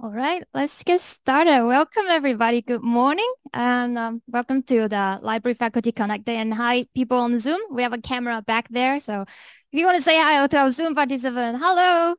All right, let's get started. Welcome everybody. Good morning and um, welcome to the Library Faculty Connect. And hi people on Zoom. We have a camera back there. So if you want to say hi to our Zoom participant, hello.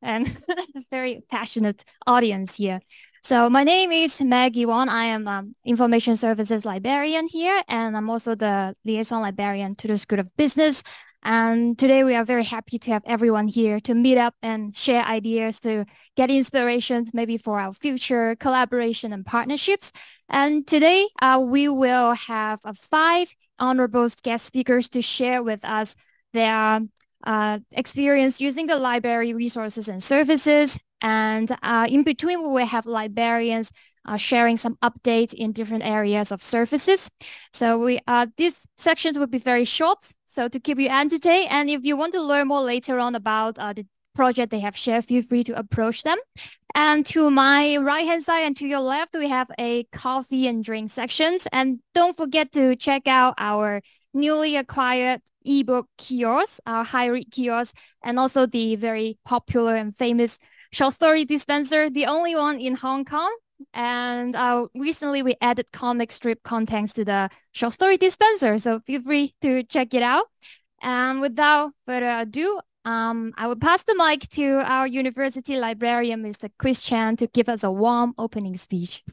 And very passionate audience here. So my name is Maggie Wong. I am um, Information Services Librarian here, and I'm also the Liaison Librarian to the School of Business and today we are very happy to have everyone here to meet up and share ideas to get inspirations maybe for our future collaboration and partnerships. And today uh, we will have uh, five honorable guest speakers to share with us their uh, experience using the library resources and services. And uh, in between, we will have librarians uh, sharing some updates in different areas of services. So we uh, these sections will be very short, so to keep you entertained, and if you want to learn more later on about uh, the project they have shared, feel free to approach them. And to my right hand side and to your left, we have a coffee and drink sections. And don't forget to check out our newly acquired ebook kiosk, our high read kiosk, and also the very popular and famous short story dispenser, the only one in Hong Kong. And uh, recently we added comic strip contents to the short story dispenser. So feel free to check it out. And without further ado, um, I will pass the mic to our university librarian, Mr. Chris Chan, to give us a warm opening speech.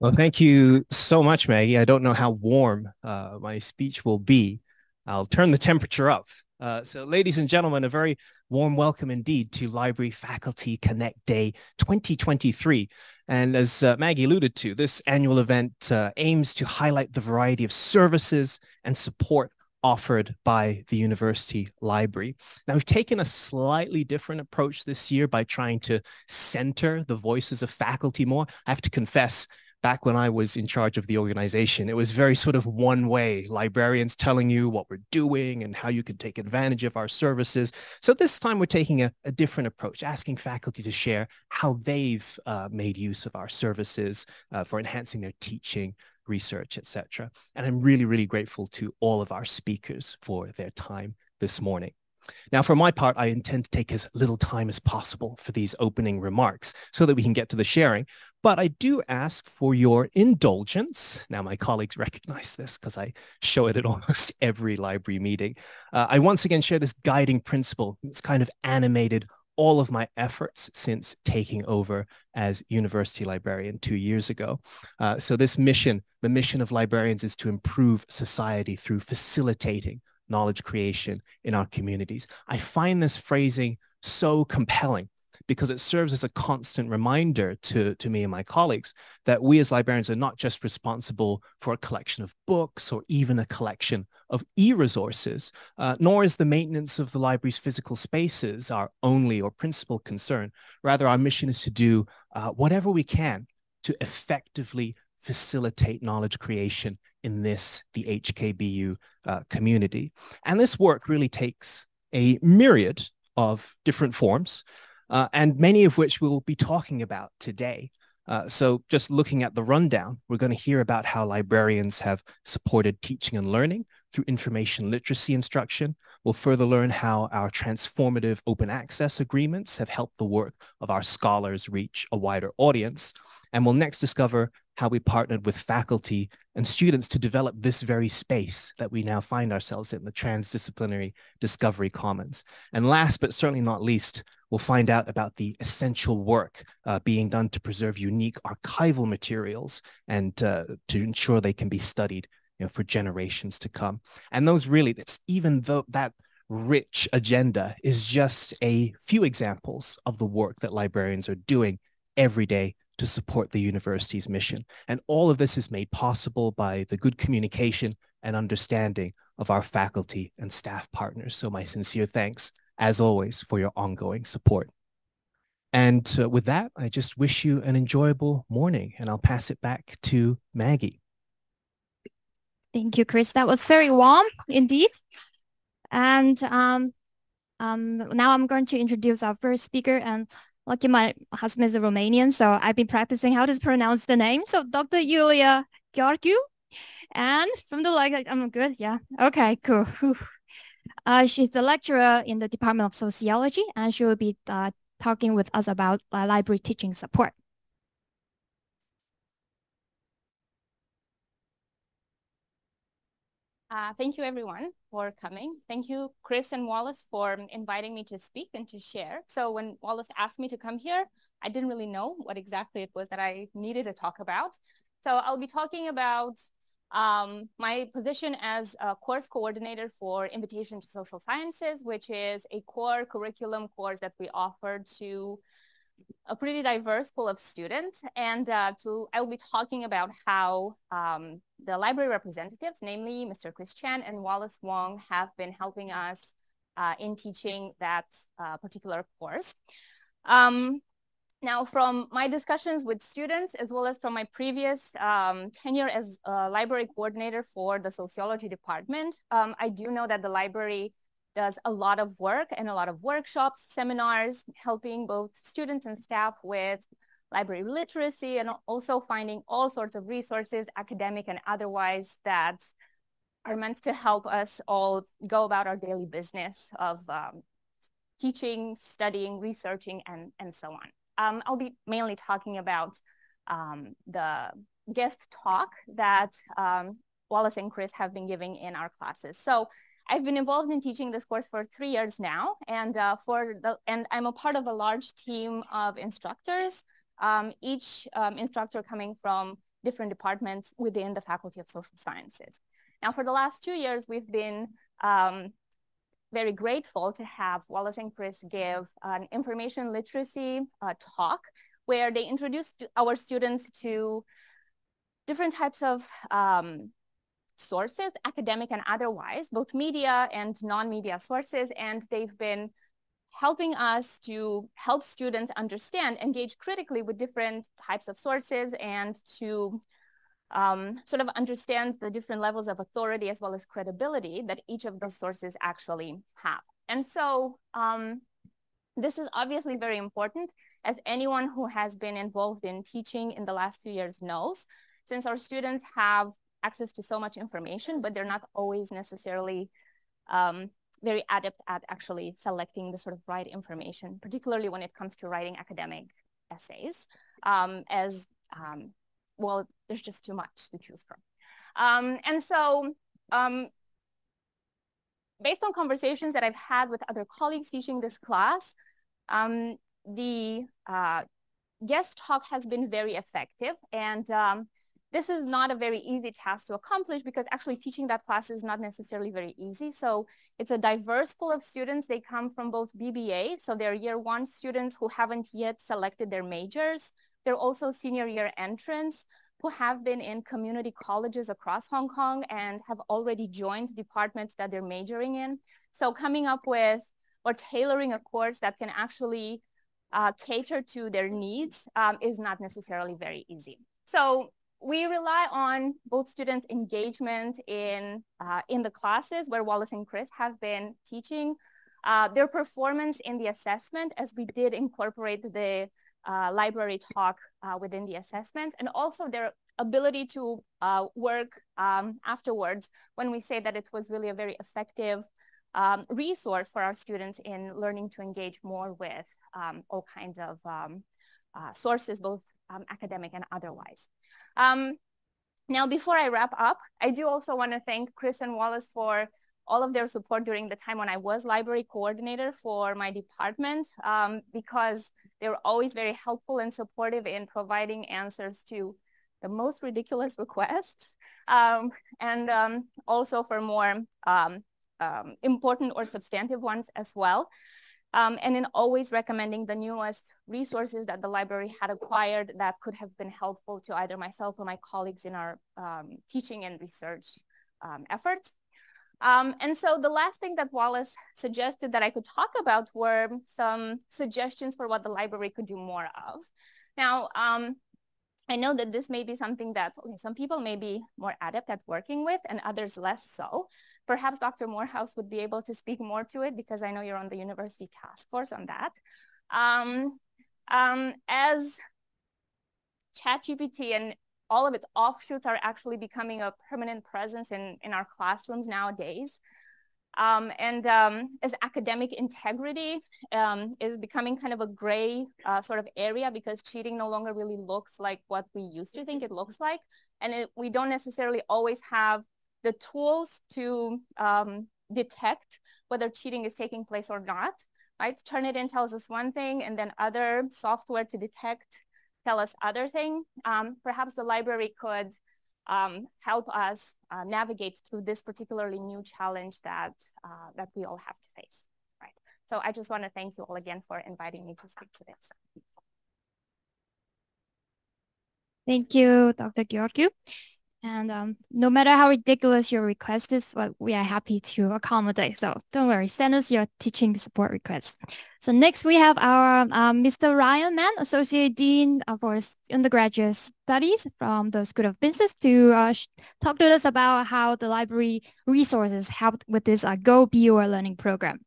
Well, thank you so much, Maggie. I don't know how warm uh, my speech will be. I'll turn the temperature up. Uh, so, ladies and gentlemen, a very warm welcome indeed to Library Faculty Connect Day 2023. And as uh, Maggie alluded to, this annual event uh, aims to highlight the variety of services and support offered by the university library. Now, we've taken a slightly different approach this year by trying to center the voices of faculty more. I have to confess, back when I was in charge of the organization, it was very sort of one way, librarians telling you what we're doing and how you can take advantage of our services. So this time we're taking a, a different approach, asking faculty to share how they've uh, made use of our services uh, for enhancing their teaching, research, etc. And I'm really, really grateful to all of our speakers for their time this morning. Now, for my part, I intend to take as little time as possible for these opening remarks so that we can get to the sharing. But I do ask for your indulgence. Now, my colleagues recognize this because I show it at almost every library meeting. Uh, I once again share this guiding principle. It's kind of animated all of my efforts since taking over as university librarian two years ago. Uh, so this mission, the mission of librarians is to improve society through facilitating knowledge creation in our communities. I find this phrasing so compelling because it serves as a constant reminder to, to me and my colleagues that we as librarians are not just responsible for a collection of books or even a collection of e-resources, uh, nor is the maintenance of the library's physical spaces our only or principal concern. Rather, our mission is to do uh, whatever we can to effectively facilitate knowledge creation in this, the HKBU uh, community. And this work really takes a myriad of different forms, uh, and many of which we'll be talking about today. Uh, so just looking at the rundown, we're going to hear about how librarians have supported teaching and learning through information literacy instruction. We'll further learn how our transformative open access agreements have helped the work of our scholars reach a wider audience. And we'll next discover how we partnered with faculty and students to develop this very space that we now find ourselves in, the Transdisciplinary Discovery Commons. And last but certainly not least, we'll find out about the essential work uh, being done to preserve unique archival materials and uh, to ensure they can be studied you know, for generations to come. And those really, it's even though that rich agenda is just a few examples of the work that librarians are doing every day to support the university's mission. And all of this is made possible by the good communication and understanding of our faculty and staff partners. So my sincere thanks, as always, for your ongoing support. And uh, with that, I just wish you an enjoyable morning and I'll pass it back to Maggie. Thank you, Chris. That was very warm indeed. And um, um, now I'm going to introduce our first speaker. And Lucky my husband is a Romanian, so I've been practicing how to pronounce the name. So Dr. Yulia Gheorghiu. And from the like, I'm good. Yeah. Okay, cool. Uh, she's the lecturer in the Department of Sociology, and she will be uh, talking with us about uh, library teaching support. Uh, thank you everyone for coming. Thank you, Chris and Wallace, for inviting me to speak and to share. So when Wallace asked me to come here, I didn't really know what exactly it was that I needed to talk about. So I'll be talking about um, my position as a course coordinator for Invitation to Social Sciences, which is a core curriculum course that we offer to a pretty diverse pool of students. And uh, to, I will be talking about how um, the library representatives, namely Mr. Chris Chan and Wallace Wong, have been helping us uh, in teaching that uh, particular course. Um, now, from my discussions with students, as well as from my previous um, tenure as a library coordinator for the sociology department, um, I do know that the library does a lot of work and a lot of workshops, seminars, helping both students and staff with library literacy and also finding all sorts of resources, academic and otherwise, that are meant to help us all go about our daily business of um, teaching, studying, researching, and, and so on. Um, I'll be mainly talking about um, the guest talk that um, Wallace and Chris have been giving in our classes. So I've been involved in teaching this course for three years now, and uh, for the and I'm a part of a large team of instructors. Um, each um, instructor coming from different departments within the Faculty of Social Sciences. Now, for the last two years, we've been um, very grateful to have Wallace and Chris give an information literacy uh, talk where they introduced our students to different types of um, sources, academic and otherwise, both media and non-media sources, and they've been helping us to help students understand, engage critically with different types of sources and to um, sort of understand the different levels of authority as well as credibility that each of those sources actually have. And so um, this is obviously very important as anyone who has been involved in teaching in the last few years knows, since our students have access to so much information, but they're not always necessarily um, very adept at actually selecting the sort of right information, particularly when it comes to writing academic essays, um, as, um, well, there's just too much to choose from. Um, and so um, based on conversations that I've had with other colleagues teaching this class, um, the uh, guest talk has been very effective. And this is not a very easy task to accomplish because actually teaching that class is not necessarily very easy. So it's a diverse pool of students. They come from both BBA, so they're year one students who haven't yet selected their majors. They're also senior year entrants who have been in community colleges across Hong Kong and have already joined departments that they're majoring in. So coming up with or tailoring a course that can actually uh, cater to their needs um, is not necessarily very easy. So we rely on both students' engagement in, uh, in the classes where Wallace and Chris have been teaching, uh, their performance in the assessment as we did incorporate the uh, library talk uh, within the assessment, and also their ability to uh, work um, afterwards when we say that it was really a very effective um, resource for our students in learning to engage more with um, all kinds of um, uh, sources, both um, academic and otherwise. Um, now, before I wrap up, I do also want to thank Chris and Wallace for all of their support during the time when I was library coordinator for my department um, because they were always very helpful and supportive in providing answers to the most ridiculous requests um, and um, also for more um, um, important or substantive ones as well um, and in always recommending the newest resources that the library had acquired that could have been helpful to either myself or my colleagues in our um, teaching and research um, efforts. Um, and so the last thing that Wallace suggested that I could talk about were some suggestions for what the library could do more of. Now, um, I know that this may be something that okay, some people may be more adept at working with and others less so. Perhaps Dr. Morehouse would be able to speak more to it because I know you're on the university task force on that. Um, um, as ChatGPT and all of its offshoots are actually becoming a permanent presence in, in our classrooms nowadays, Um, and um, as academic integrity um, is becoming kind of a gray uh, sort of area because cheating no longer really looks like what we used to think it looks like. And it, we don't necessarily always have the tools to um, detect whether cheating is taking place or not. Right? Turnitin tells us one thing and then other software to detect tell us other thing. Um, perhaps the library could um, help us uh, navigate through this particularly new challenge that, uh, that we all have to face, right? So I just want to thank you all again for inviting me to speak to this. Thank you, Dr. Gheorghiu. And um, no matter how ridiculous your request is, well, we are happy to accommodate. So don't worry, send us your teaching support requests. So next we have our um, Mr. Ryan Mann, Associate Dean for Undergraduate Studies from the School of Business to uh, talk to us about how the library resources helped with this uh, Go BUer Learning program.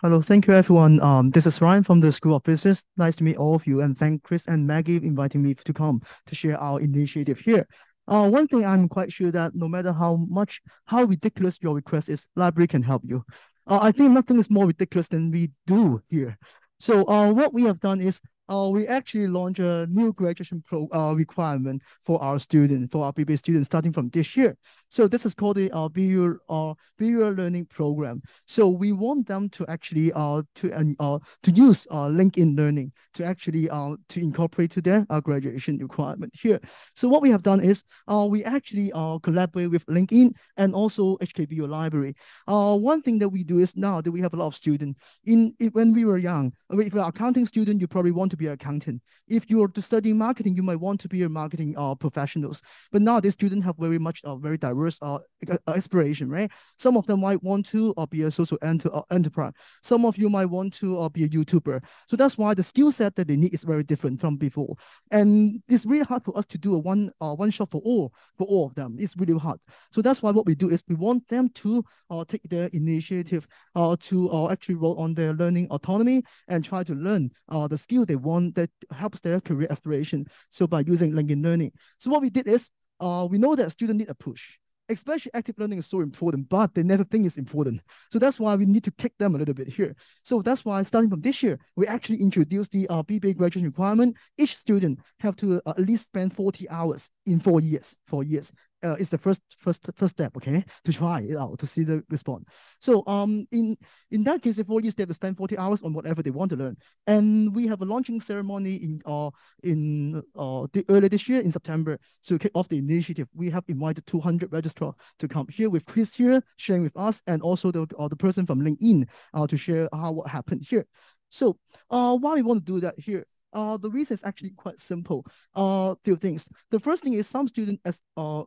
Hello, thank you everyone. Um, this is Ryan from the School of Business. Nice to meet all of you and thank Chris and Maggie for inviting me to come to share our initiative here. Uh, one thing I'm quite sure that no matter how much, how ridiculous your request is, library can help you. Uh, I think nothing is more ridiculous than we do here. So uh, what we have done is uh, we actually launched a new graduation pro uh, requirement for our students, for our BBA students starting from this year. So this is called the uh, Your, uh, Your Learning Program. So we want them to actually uh, to uh, to use uh, LinkedIn Learning to actually uh, to incorporate to their uh, graduation requirement here. So what we have done is uh, we actually uh, collaborate with LinkedIn and also HKBU Library. Uh, one thing that we do is now that we have a lot of students in, in when we were young, if you're an accounting student, you probably want to be an accountant. If you're to study marketing, you might want to be a marketing uh, professionals. But now these students have very much uh, very diverse uh, aspiration, right? Some of them might want to uh, be a social enter uh, enterprise. Some of you might want to uh, be a YouTuber. So that's why the skill set that they need is very different from before. And it's really hard for us to do a one uh, one shot for all for all of them. It's really hard. So that's why what we do is we want them to uh, take their initiative uh, to uh, actually roll on their learning autonomy and try to learn uh, the skill they want that helps their career aspiration. So by using LinkedIn Learning. So what we did is uh, we know that students need a push especially active learning is so important, but they never think it's important. So that's why we need to kick them a little bit here. So that's why starting from this year, we actually introduced the uh, BBA graduation requirement. Each student have to uh, at least spend 40 hours in four years, four years uh, is the first first first step, okay, to try it out to see the response. So um in in that case, the four years they have to spend 40 hours on whatever they want to learn. And we have a launching ceremony in uh in uh the early this year in September to kick off the initiative. We have invited 200 registrars to come here with Chris here sharing with us and also the uh, the person from LinkedIn uh to share how what happened here. So uh why we want to do that here uh, the reason is actually quite simple. Uh, few things. The first thing is some students, as uh,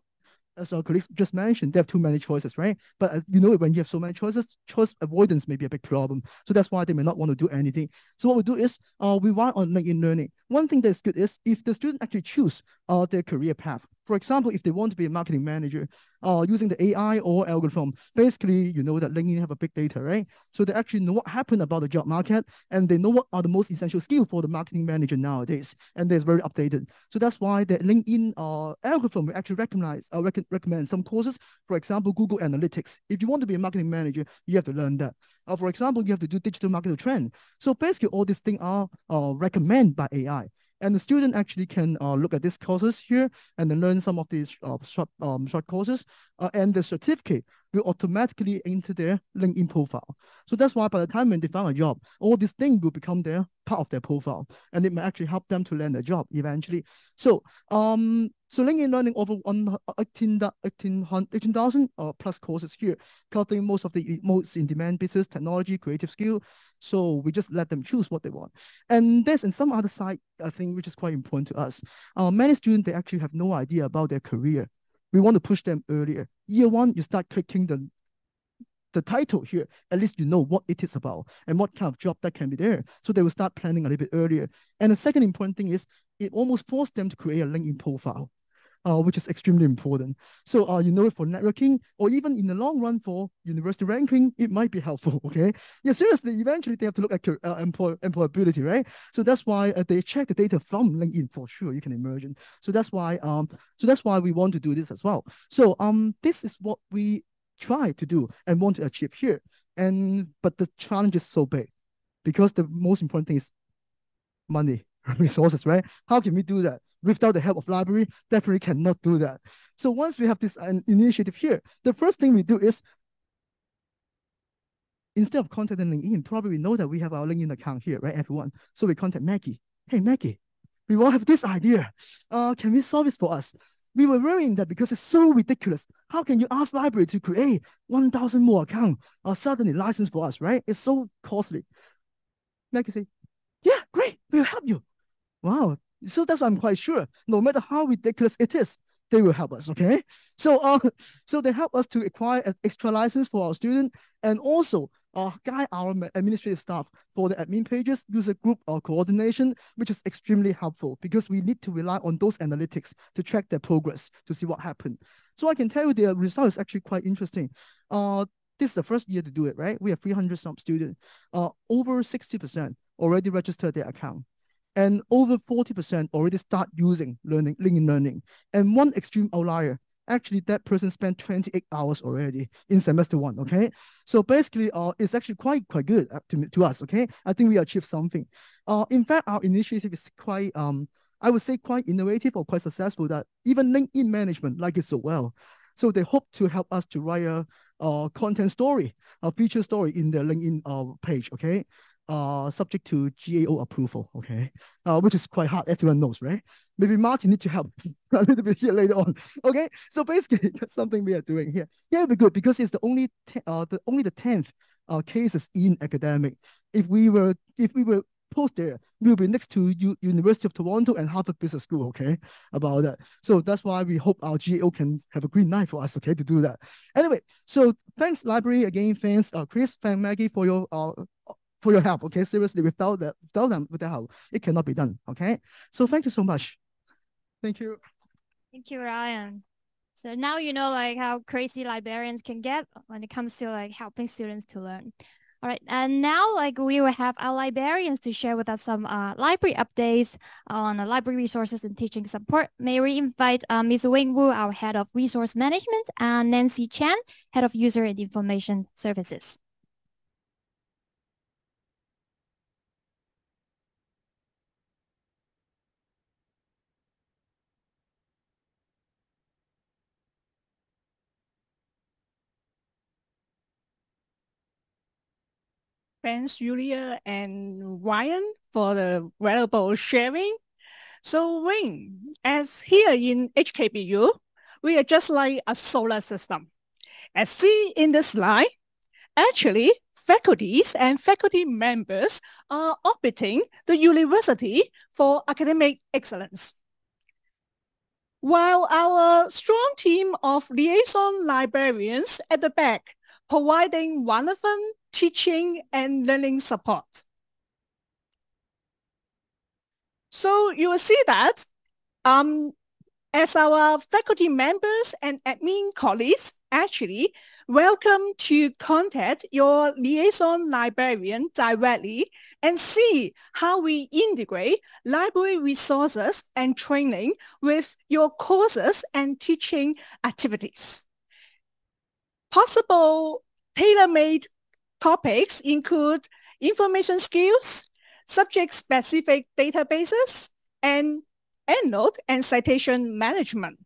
as our colleagues just mentioned, they have too many choices, right? But uh, you know, when you have so many choices, choice avoidance may be a big problem. So that's why they may not want to do anything. So what we do is uh, we rely on LinkedIn Learning. One thing that's good is if the student actually choose uh, their career path, for example, if they want to be a marketing manager, uh, using the AI or algorithm, basically, you know that LinkedIn have a big data, right? So they actually know what happened about the job market and they know what are the most essential skills for the marketing manager nowadays. And they're very updated. So that's why the LinkedIn uh, algorithm will actually recognize, uh, rec recommend some courses. For example, Google Analytics. If you want to be a marketing manager, you have to learn that. Uh, for example, you have to do digital marketing trend. So basically, all these things are uh, recommended by AI. And the student actually can uh, look at these courses here and then learn some of these uh, short, um, short courses. Uh, and the certificate will automatically enter their LinkedIn profile. So that's why by the time when they find a job, all these things will become their part of their profile, and it may actually help them to land a job eventually. So um, so LinkedIn Learning over 18,000 18, 18, uh, plus courses here, covering most of the most in-demand business, technology, creative skill. So we just let them choose what they want. And there's in some other side, I think, which is quite important to us. Uh, many students, they actually have no idea about their career we want to push them earlier. Year one, you start clicking the the title here, at least you know what it is about and what kind of job that can be there. So they will start planning a little bit earlier. And the second important thing is it almost forced them to create a LinkedIn profile uh, which is extremely important. So uh, you know, for networking or even in the long run for university ranking, it might be helpful. Okay, yeah, seriously, eventually they have to look at uh, employ employability, right? So that's why uh, they check the data from LinkedIn for sure. You can imagine. So that's why um, so that's why we want to do this as well. So um, this is what we try to do and want to achieve here. And but the challenge is so big because the most important thing is money, resources, right? How can we do that? Without the help of library, definitely cannot do that. So once we have this uh, initiative here, the first thing we do is instead of contacting LinkedIn, probably we know that we have our LinkedIn account here, right, everyone? So we contact Maggie. Hey, Maggie, we all have this idea. Uh, can we solve this for us? We were worrying that because it's so ridiculous. How can you ask library to create 1,000 more account or suddenly license for us, right? It's so costly. Maggie say, yeah, great, we'll help you. Wow. So that's why I'm quite sure, no matter how ridiculous it is, they will help us, okay? So uh, so they help us to acquire an extra license for our student and also uh, guide our administrative staff for the admin pages, user group or coordination, which is extremely helpful because we need to rely on those analytics to track their progress to see what happened. So I can tell you the result is actually quite interesting. Uh, this is the first year to do it, right? We have 300 some students. Uh, over 60% already registered their account and over 40% already start using learning, LinkedIn Learning. And one extreme outlier actually that person spent 28 hours already in semester one, okay? So basically, uh, it's actually quite quite good uh, to, to us, okay? I think we achieved something. Uh, in fact, our initiative is quite, um, I would say quite innovative or quite successful that even LinkedIn management like it so well. So they hope to help us to write a, a content story, a feature story in their LinkedIn uh, page, okay? Uh, subject to GAO approval, okay, uh, which is quite hard, everyone knows, right? Maybe Martin need to help a little bit here later on, okay? So basically, that's something we are doing here. Yeah, it'll be good because it's the only, uh, the only the 10th uh, cases in academic. If we were, if we were post there, we'll be next to U University of Toronto and Harvard Business School, okay, about that. So that's why we hope our GAO can have a green light for us, okay, to do that. Anyway, so thanks library again, thanks uh, Chris, thank Maggie for your uh, for your help. Okay, seriously, without that, without them, without help, it cannot be done. Okay, so thank you so much. Thank you. Thank you, Ryan. So now you know like how crazy librarians can get when it comes to like helping students to learn. All right, and now like we will have our librarians to share with us some uh, library updates on uh, library resources and teaching support. May we invite uh, Ms. Wing Wu, our head of resource management, and Nancy Chan, head of user and information services. Thanks, Julia and Ryan for the valuable sharing. So Wing, as here in HKBU, we are just like a solar system. As seen in the slide, actually, faculties and faculty members are orbiting the university for academic excellence. While our strong team of liaison librarians at the back providing wonderful teaching and learning support. So you will see that um, as our faculty members and admin colleagues actually welcome to contact your liaison librarian directly and see how we integrate library resources and training with your courses and teaching activities. Possible tailor-made Topics include information skills, subject-specific databases, and EndNote and citation management.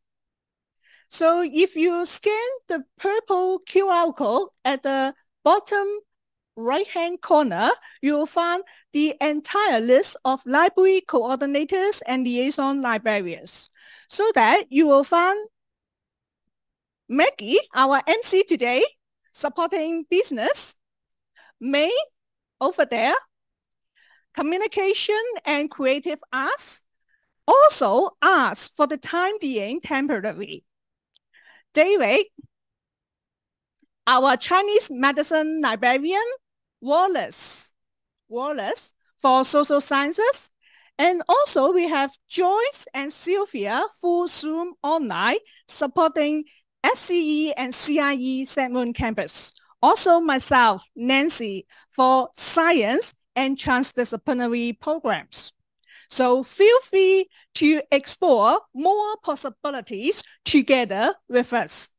So if you scan the purple QR code at the bottom right-hand corner, you will find the entire list of library coordinators and liaison librarians so that you will find Maggie, our MC today, supporting business, May, over there, communication and creative arts, also arts for the time being temporary. David, our Chinese medicine librarian, Wallace, Wallace for social sciences, and also we have Joyce and Sylvia full Zoom online supporting SCE and CIE Shek Mun campus also myself, Nancy, for science and transdisciplinary programs. So feel free to explore more possibilities together with us.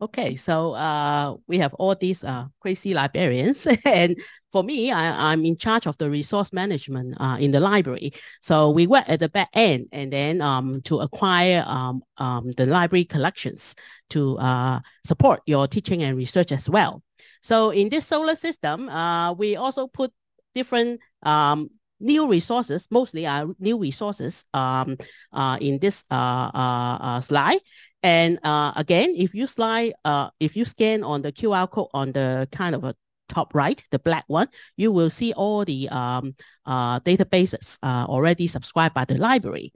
Okay, so uh, we have all these uh, crazy librarians, and for me, I, am in charge of the resource management uh, in the library. So we work at the back end, and then um, to acquire um, um, the library collections to uh, support your teaching and research as well. So in this solar system, uh, we also put different um, new resources, mostly are new resources um, uh, in this uh, uh, uh, slide. And uh, again, if you slide, uh, if you scan on the QR code on the kind of a top right, the black one, you will see all the um, uh, databases already subscribed by the library.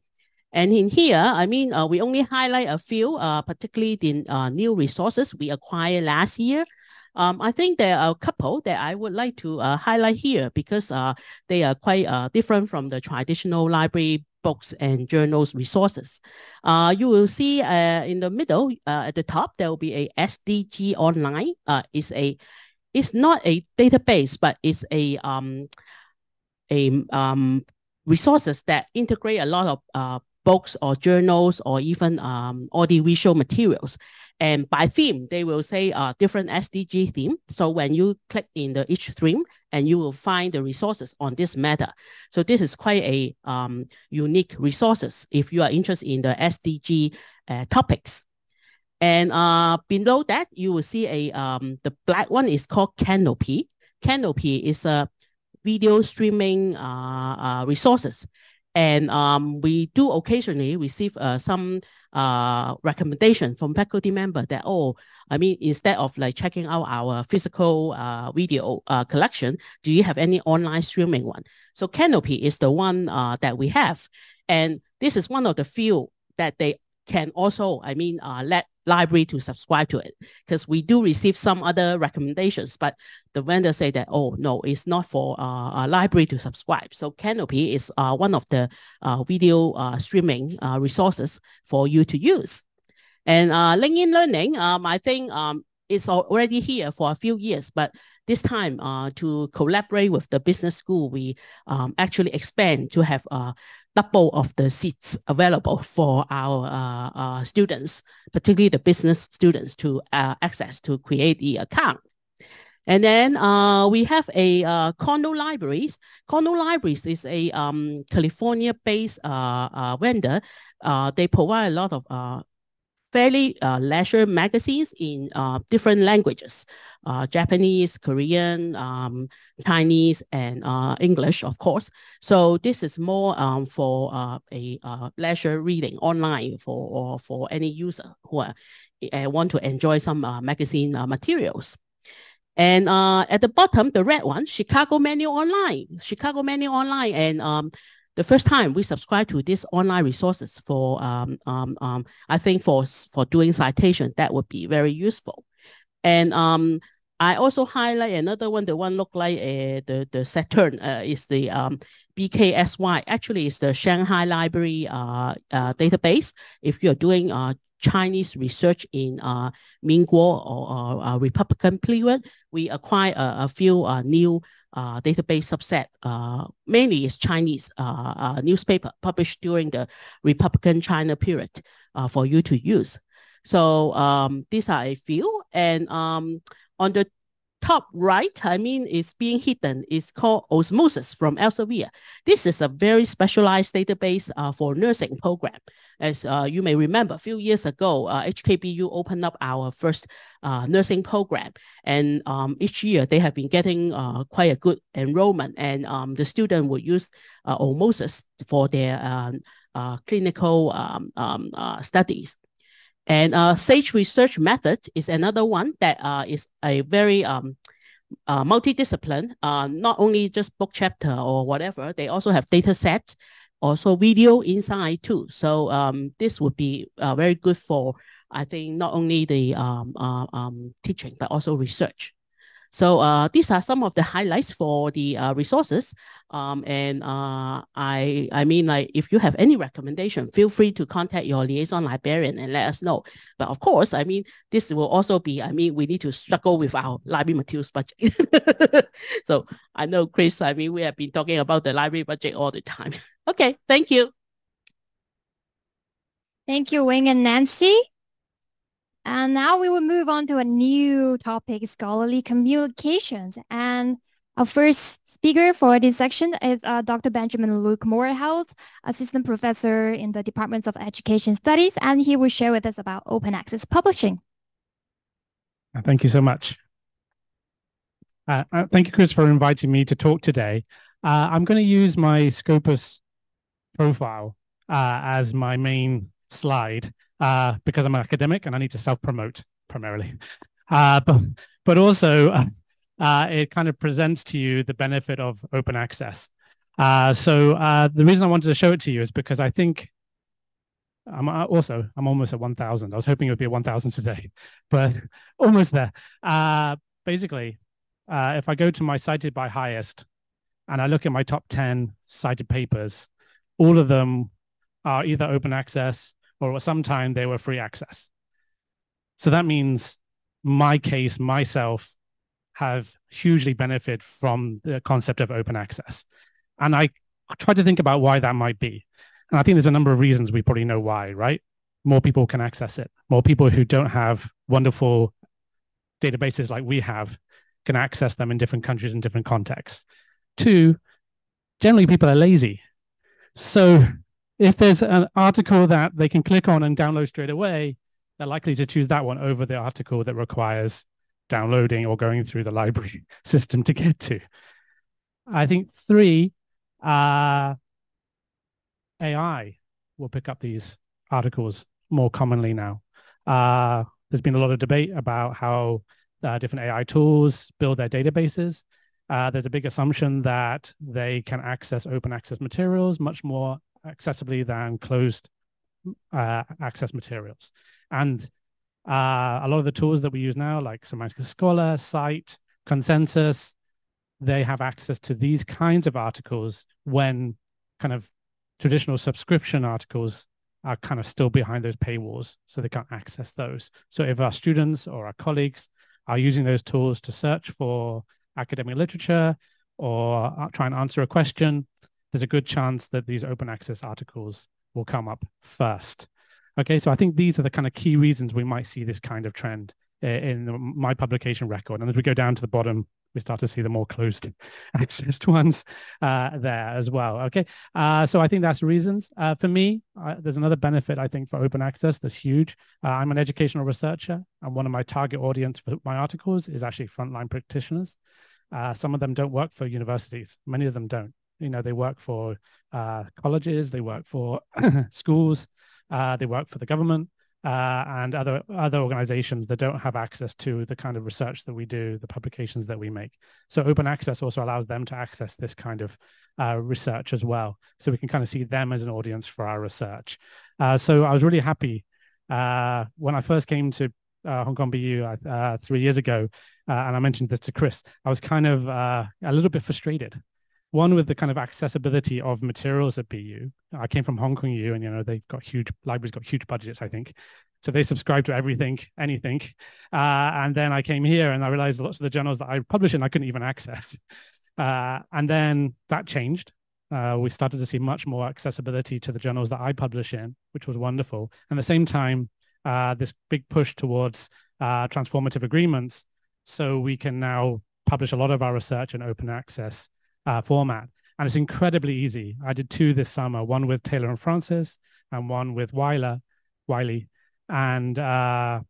And in here, I mean, we only highlight a few, particularly the new resources we acquired last year. Um, I think there are a couple that I would like to uh, highlight here because uh, they are quite uh, different from the traditional library books and journals resources. Uh, you will see uh, in the middle uh, at the top, there will be a SDG online. Uh, it's a, it's not a database, but it's a, um, a um, resources that integrate a lot of uh, books or journals or even um, audiovisual materials. And by theme, they will say uh, different SDG theme. So when you click in the each theme, and you will find the resources on this matter. So this is quite a um, unique resources if you are interested in the SDG uh, topics. And uh, below that, you will see a um, the black one is called Kanopy. Kanopy is a video streaming uh, uh, resources. And um, we do occasionally receive uh, some uh, recommendation from faculty member that, oh, I mean, instead of like checking out our physical uh, video uh, collection, do you have any online streaming one? So Kanopy is the one uh, that we have. And this is one of the few that they can also, I mean, uh, let library to subscribe to it because we do receive some other recommendations, but the vendor say that, oh, no, it's not for uh, a library to subscribe. So Kanopy is uh, one of the uh, video uh, streaming uh, resources for you to use. And uh, LinkedIn Learning, um, I think um, is already here for a few years, but this time uh, to collaborate with the business school, we um, actually expand to have uh, double of the seats available for our uh, uh, students, particularly the business students to uh, access to create the account. And then uh, we have a uh, Libraries. Kono Libraries is a um, California-based uh, uh, vendor. They provide a lot of fairly uh, leisure magazines in uh, different languages, uh, Japanese, Korean, um, Chinese, and uh, English, of course. So this is more um, for uh, a uh, leisure reading online for or for any user who are, want to enjoy some magazine materials. And at the bottom, the red one, Chicago Manual Online, Chicago Manual Online, and um, the first time we subscribe to these online resources for, um, um, um, I think for, for doing citation, that would be very useful. And um, I also highlight another one, the one look like uh, the, the Saturn uh, is the um, BKSY. Actually, it's the Shanghai Library uh, uh, database. If you're doing uh, Chinese research in uh, Minguo or, uh, Republican period, we acquire a, a few uh, new uh, database subset. Uh, mainly is Chinese uh, uh, newspaper published during the Republican China period uh, for you to use. So um, these are a few. And um, on the top right, I mean, is being hidden. It's called Osmosis from Elsevier. This is a very specialized database uh, for nursing program. As uh, you may remember, a few years ago, uh, HKBU opened up our first uh, nursing program. And um, each year, they have been getting uh, quite a good enrollment. And um, the student will use uh, Osmosis for their um, clinical um, um, studies. And uh, SAGE research method is another one that uh, is a very um, uh, multidiscipline, uh, not only just book chapter or whatever, they also have data set, also video inside too. So um, this would be uh, very good for, I think, not only the um, uh, um, teaching, but also research. So uh, these are some of the highlights for the uh, resources. Um, and uh, I, I mean, like, if you have any recommendation, feel free to contact your liaison librarian and let us know. But of course, I mean, this will also be, I mean, we need to struggle with our library materials budget. so I know, Chris, I mean, we have been talking about the library budget all the time. okay, thank you. Thank you, Wing and Nancy. And now we will move on to a new topic, scholarly communications. And our first speaker for this section is uh, Dr. Benjamin Luke Morehouse, Assistant Professor in the Department of Education Studies, and he will share with us about open access publishing. Uh, thank you so much. Uh, uh, thank you, Chris, for inviting me to talk today. Uh, I'm going to use my Scopus profile uh, as my main slide uh, because I'm an academic and I need to self-promote primarily. Uh, but, but also, uh, it kind of presents to you the benefit of open access. Uh, so uh, the reason I wanted to show it to you is because I think I'm also, I'm almost at 1,000. I was hoping it would be 1,000 today, but almost there. basically, if I go to my cited by highest and I look at my top 10 cited papers, all of them are either open access or sometime they were free access. So that means my case, myself, have hugely benefited from the concept of open access. And I try to think about why that might be. And I think there's a number of reasons we probably know why, right? More people can access it. More people who don't have wonderful databases like we have can access them in different countries and different contexts. Two, generally people are lazy. So if there's an article that they can click on and download straight away, they're likely to choose that one over the article that requires downloading or going through the library system to get to. I think three, uh, AI will pick up these articles more commonly now. Uh, there's been a lot of debate about how uh, different AI tools build their databases. Uh, there's a big assumption that they can access open access materials much more accessibly than closed uh, access materials. And uh, a lot of the tools that we use now, like Semantic Scholar, Scite, Consensus, they have access to these kinds of articles when kind of traditional subscription articles are kind of still behind those paywalls, so they can't access those. So if our students or our colleagues are using those tools to search for academic literature or uh, try and answer a question, there's a good chance that these open access articles will come up first. Okay, so I think these are the kind of key reasons we might see this kind of trend in my publication record. And as we go down to the bottom, we start to see the more closed accessed ones uh, there as well. Okay, uh, so I think that's reasons. Uh, for me, uh, there's another benefit I think for open access that's huge. Uh, I'm an educational researcher, and one of my target audience for my articles is actually frontline practitioners. Uh, some of them don't work for universities. Many of them don't. You know, they work for colleges, they work for schools, uh, they work for the government uh, and other other organizations that don't have access to the kind of research that we do, the publications that we make. So open access also allows them to access this kind of uh, research as well. So we can kind of see them as an audience for our research. Uh, so I was really happy uh, when I first came to uh, Hong Kong BU uh, three years ago, and I mentioned this to Chris, I was kind of a little bit frustrated one with the kind of accessibility of materials at BU. I came from Hong Kong U and, you know, they've got huge, libraries got huge budgets, I think. So they subscribe to everything, anything. Uh, and then I came here and I realized lots of the journals that I publish in, I couldn't even access. Uh, and then that changed. Uh, we started to see much more accessibility to the journals that I publish in, which was wonderful. And at the same time, uh, this big push towards uh, transformative agreements. So we can now publish a lot of our research in open access uh, format. And it's incredibly easy. I did two this summer, one with Taylor and Francis and one with Weiler, Wiley. And uh,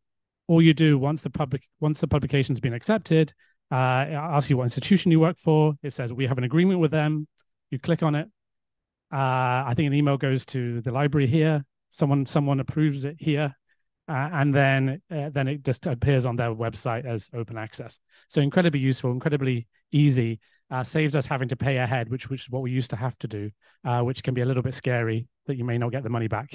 all you do once the public once the publication's been accepted, uh, it asks you what institution you work for. It says we have an agreement with them. You click on it. Uh, I think an email goes to the library here. Someone someone approves it here, uh, and then uh, then it just appears on their website as open access. So incredibly useful, incredibly easy, uh, saves us having to pay ahead, which which is what we used to have to do, uh, which can be a little bit scary that you may not get the money back.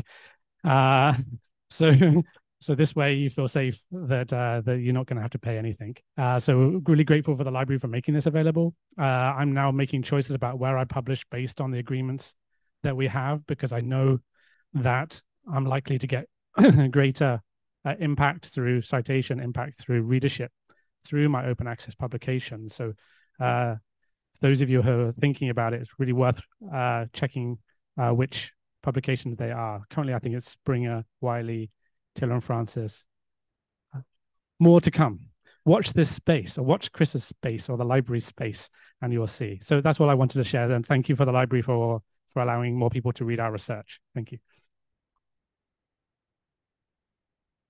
Uh, so so this way you feel safe that uh, that you're not going to have to pay anything. Uh, so really grateful for the library for making this available. Uh, I'm now making choices about where I publish based on the agreements that we have because I know that I'm likely to get greater impact through citation, impact through readership, through my open access publications. So those of you who are thinking about it, it's really worth uh, checking uh, which publications they are. Currently, I think it's Springer, Wiley, Taylor and Francis, more to come. Watch this space or watch Chris's space or the library space and you'll see. So that's what I wanted to share. And thank you for the library for, for allowing more people to read our research. Thank you.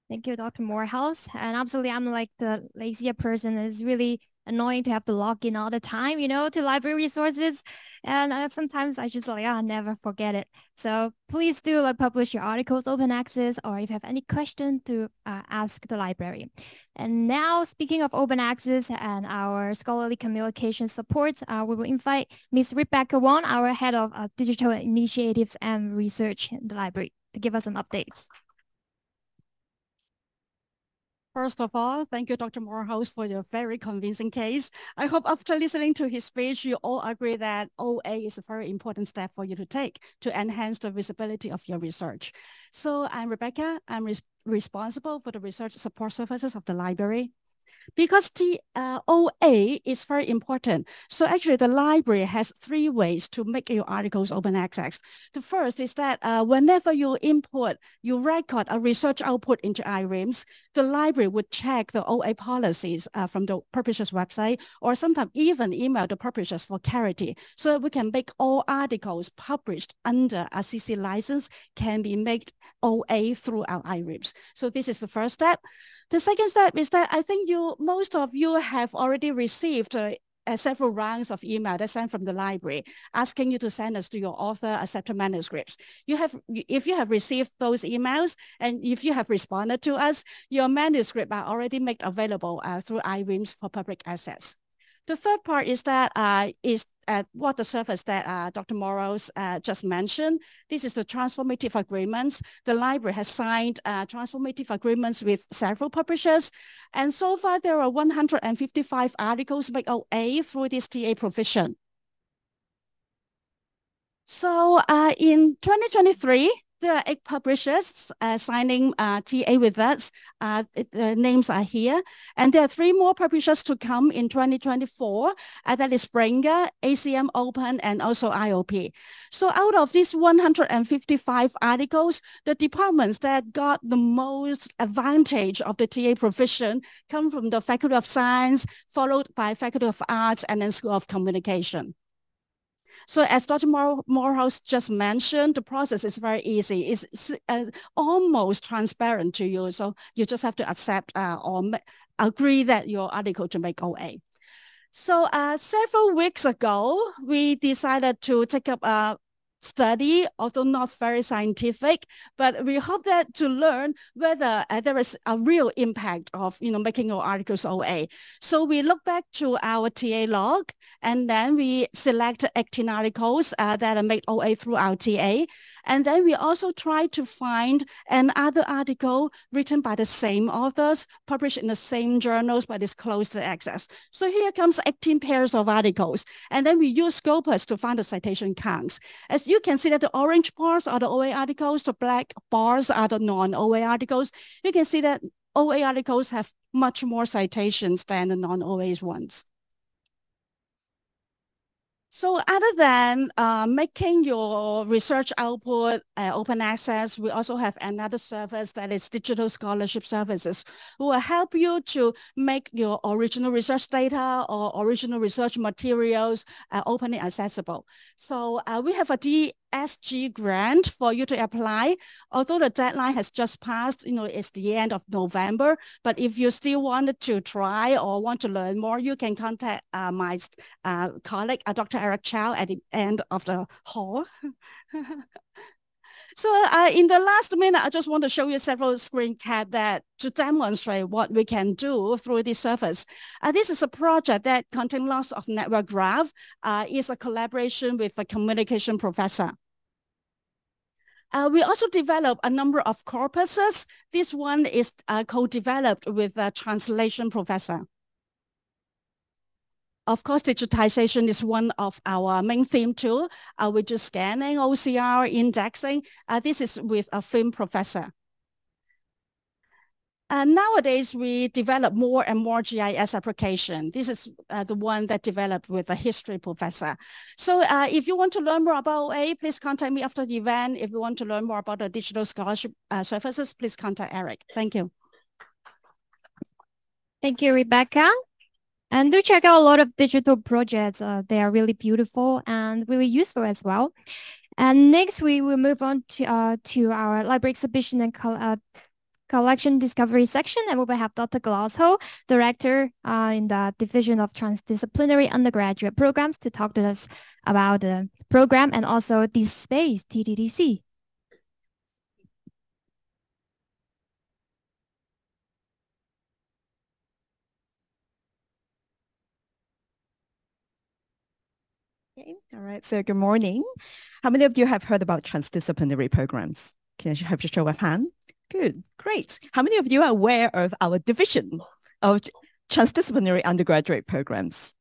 Thank you, Dr. Morehouse. And absolutely, I'm like the lazier person. It's really annoying to have to log in all the time, you know, to library resources. And uh, sometimes I just like, I'll never forget it. So please do like publish your articles open access, or if you have any question to uh, ask the library. And now, speaking of open access and our scholarly communication support, uh, we will invite Ms. Rebecca Wong, our head of uh, digital initiatives and research in the library, to give us some updates. First of all, thank you, Dr. Morehouse, for your very convincing case. I hope after listening to his speech, you all agree that OA is a very important step for you to take to enhance the visibility of your research. So I'm Rebecca. I'm res responsible for the research support services of the library because the uh, OA is very important. So actually the library has three ways to make your articles open access. The first is that uh, whenever you import, you record a research output into IRIMS, the library would check the OA policies uh, from the publisher's website or sometimes even email the publishers for clarity so we can make all articles published under a CC license can be made OA through our IRIMS. So this is the first step. The second step is that I think you, most of you have already received uh, uh, several rounds of email that sent from the library asking you to send us to your author accepted manuscripts. You have, if you have received those emails and if you have responded to us, your manuscript are already made available uh, through IRIMS for public access. The third part is that uh, is uh, what the service that uh, Dr. Morrows uh, just mentioned. This is the transformative agreements. The library has signed uh, transformative agreements with several publishers. And so far, there are 155 articles made OA through this TA provision. So uh, in 2023, there are eight publishers uh, signing uh, TA with us. Uh, the names are here. And there are three more publishers to come in 2024. Uh, that is Springer, ACM Open, and also IOP. So out of these 155 articles, the departments that got the most advantage of the TA provision come from the Faculty of Science, followed by Faculty of Arts, and then School of Communication. So as Dr. Morehouse just mentioned, the process is very easy. It's uh, almost transparent to you. So you just have to accept uh, or agree that your article to make OA. So uh, several weeks ago, we decided to take up a study, although not very scientific, but we hope that to learn whether uh, there is a real impact of, you know, making your articles OA. So we look back to our TA log, and then we select 18 articles uh, that are made OA through our TA. And then we also try to find another article written by the same authors, published in the same journals, but is closed access. So here comes 18 pairs of articles. And then we use Scopus to find the citation counts. As you can see that the orange bars are the OA articles, the black bars are the non-OA articles. You can see that OA articles have much more citations than the non-OA ones. So other than uh, making your research output uh, open access, we also have another service that is digital scholarship services who will help you to make your original research data or original research materials uh, openly accessible. So uh, we have a D SG grant for you to apply. Although the deadline has just passed, you know, it's the end of November, but if you still wanted to try or want to learn more, you can contact uh, my uh, colleague, uh, Dr. Eric Chow at the end of the hall. So uh, in the last minute, I just want to show you several screen cap that to demonstrate what we can do through this service. Uh, this is a project that contains lots of network graph. Uh, it's a collaboration with a communication professor. Uh, we also develop a number of corpuses. This one is uh, co-developed with a translation professor. Of course, digitization is one of our main theme too. Uh, we do scanning, OCR, indexing. Uh, this is with a film professor. And nowadays, we develop more and more GIS application. This is uh, the one that developed with a history professor. So uh, if you want to learn more about OA, please contact me after the event. If you want to learn more about the digital scholarship uh, services, please contact Eric. Thank you. Thank you, Rebecca. And do check out a lot of digital projects. Uh, they are really beautiful and really useful as well. And next, we will move on to uh, to our library exhibition and uh, collection discovery section, and we will have Dr. Glassho, director uh, in the Division of Transdisciplinary Undergraduate Programs, to talk to us about the program and also this space, TDDC. All right. So good morning. How many of you have heard about transdisciplinary programs? Can I have a show of hand? Good. Great. How many of you are aware of our division of transdisciplinary undergraduate programs?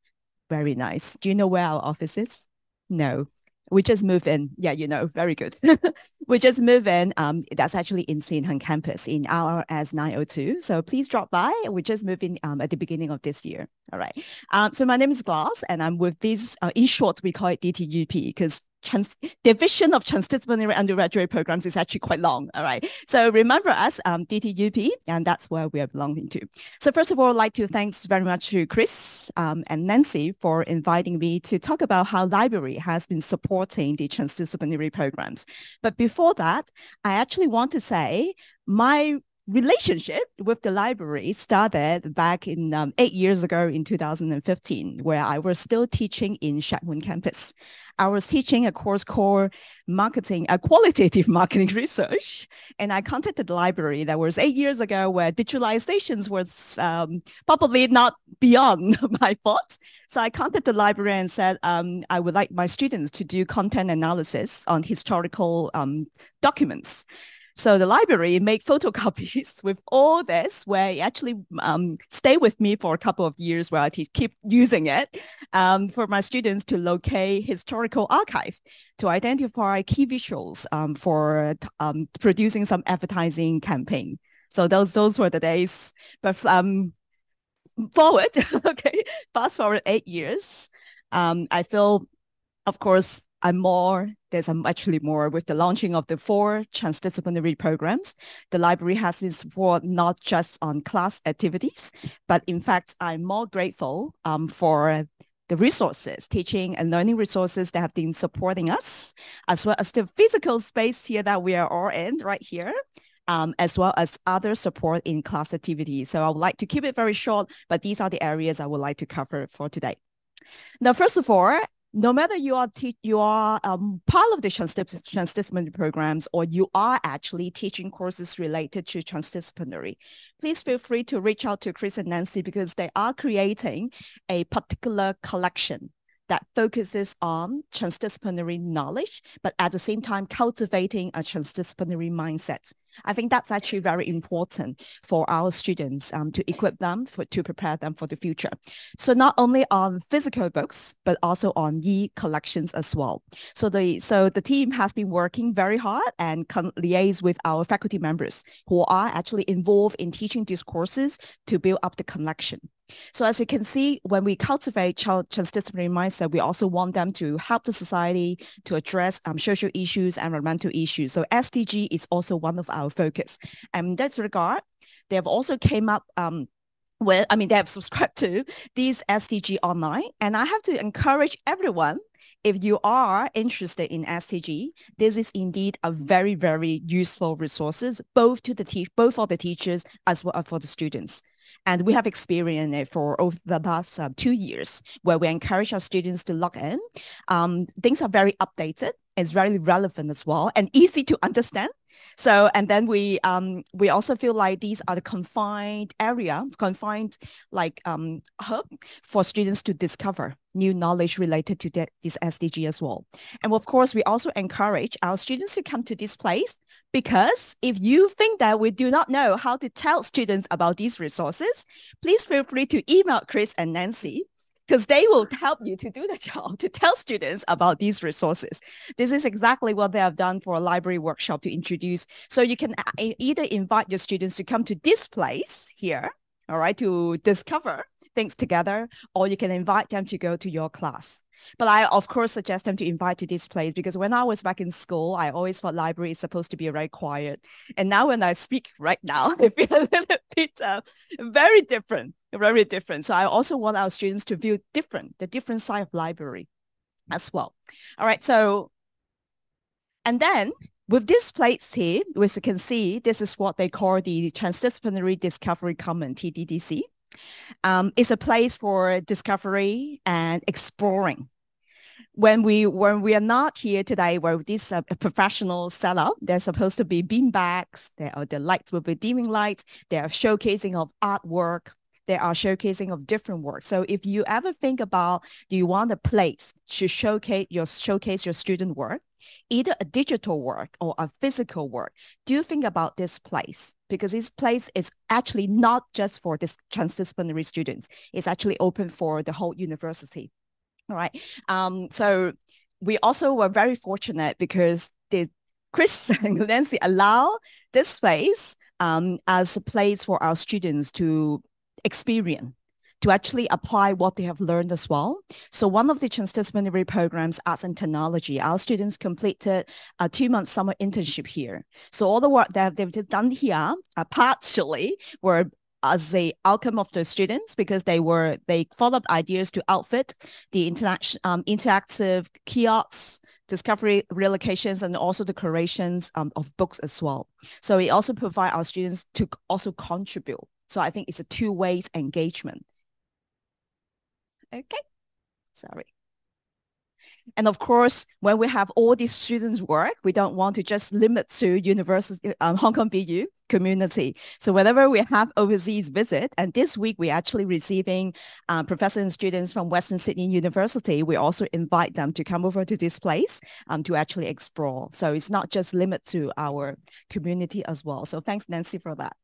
Very nice. Do you know where our office is? No. We just moved in. Yeah, you know, very good. we just moved in. Um, that's actually in Sin Hang campus in RRS 902. So please drop by. We just moved in um, at the beginning of this year. All right. Um, so my name is Glass and I'm with this, uh, in short, we call it DTUP because trans division of transdisciplinary undergraduate programs is actually quite long. All right. So remember us, um, DTUP, and that's where we are belonging to. So first of all, I'd like to thanks very much to Chris um, and Nancy for inviting me to talk about how library has been supporting the transdisciplinary programs. But before that, I actually want to say my relationship with the library started back in um, eight years ago in 2015, where I was still teaching in Mun campus. I was teaching a course called marketing, a qualitative marketing research, and I contacted the library that was eight years ago where digitalizations was um, probably not beyond my thoughts. So I contacted the library and said, um, I would like my students to do content analysis on historical um, documents. So the library make photocopies with all this, where it actually um, stay with me for a couple of years where I keep using it um, for my students to locate historical archive to identify key visuals um, for um, producing some advertising campaign. So those those were the days. But um, forward, okay, fast forward eight years, um, I feel, of course, I'm more, there's actually more with the launching of the four transdisciplinary programs. The library has been support not just on class activities, but in fact, I'm more grateful um, for the resources, teaching and learning resources that have been supporting us, as well as the physical space here that we are all in right here. Um, as well as other support in class activities. So I would like to keep it very short, but these are the areas I would like to cover for today. Now, first of all, no matter you are you are um, part of the transdisciplinary programs or you are actually teaching courses related to transdisciplinary, please feel free to reach out to Chris and Nancy because they are creating a particular collection that focuses on transdisciplinary knowledge, but at the same time cultivating a transdisciplinary mindset. I think that's actually very important for our students um, to equip them for, to prepare them for the future. So not only on physical books, but also on e-collections as well. So the so the team has been working very hard and liaise with our faculty members who are actually involved in teaching these courses to build up the collection. So as you can see, when we cultivate child transdisciplinary mindset, we also want them to help the society to address um, social issues, environmental issues. So SDG is also one of our focus. And in that regard, they have also came up um, with, I mean, they have subscribed to these SDG online. And I have to encourage everyone if you are interested in SDG, this is indeed a very, very useful resources, both to the both for the teachers as well as for the students. And we have experienced it for over the past uh, two years where we encourage our students to log in. Um, things are very updated. It's very relevant as well and easy to understand. So, and then we um, we also feel like these are the confined area, confined like um, hub for students to discover new knowledge related to the, this SDG as well. And of course, we also encourage our students to come to this place because if you think that we do not know how to tell students about these resources, please feel free to email Chris and Nancy because they will help you to do the job to tell students about these resources. This is exactly what they have done for a library workshop to introduce. So you can uh, either invite your students to come to this place here, all right, to discover things together, or you can invite them to go to your class. But I, of course, suggest them to invite to this place because when I was back in school, I always thought library is supposed to be very quiet. And now when I speak right now, I feel a little bit uh, very different very different. So I also want our students to view different, the different side of library as well. All right, so, and then with this place here, which you can see, this is what they call the Transdisciplinary Discovery Common, TDDC. Um, it's a place for discovery and exploring when we when we are not here today, where this uh, professional setup, there's supposed to be bean bags. There are the lights will be dimming lights. There are showcasing of artwork. There are showcasing of different work. So if you ever think about, do you want a place to showcase your showcase your student work, either a digital work or a physical work, do think about this place because this place is actually not just for this transdisciplinary students. It's actually open for the whole university. Right. Um, so we also were very fortunate because the Chris and Nancy allow this space um, as a place for our students to experience to actually apply what they have learned as well. So one of the transdisciplinary programs, Arts and Technology, our students completed a two-month summer internship here. So all the work that they've done here uh, partially were as the outcome of the students because they were they followed ideas to outfit the interaction um, interactive kiosks discovery relocations and also the creations um, of books as well. So we also provide our students to also contribute. So i think it's a two ways engagement. Okay. Sorry and of course, when we have all these students work, we don't want to just limit to university, um, Hong Kong BU community. So whenever we have overseas visit, and this week we're actually receiving uh, professors and students from Western Sydney University, we also invite them to come over to this place um, to actually explore. So it's not just limit to our community as well. So thanks, Nancy, for that.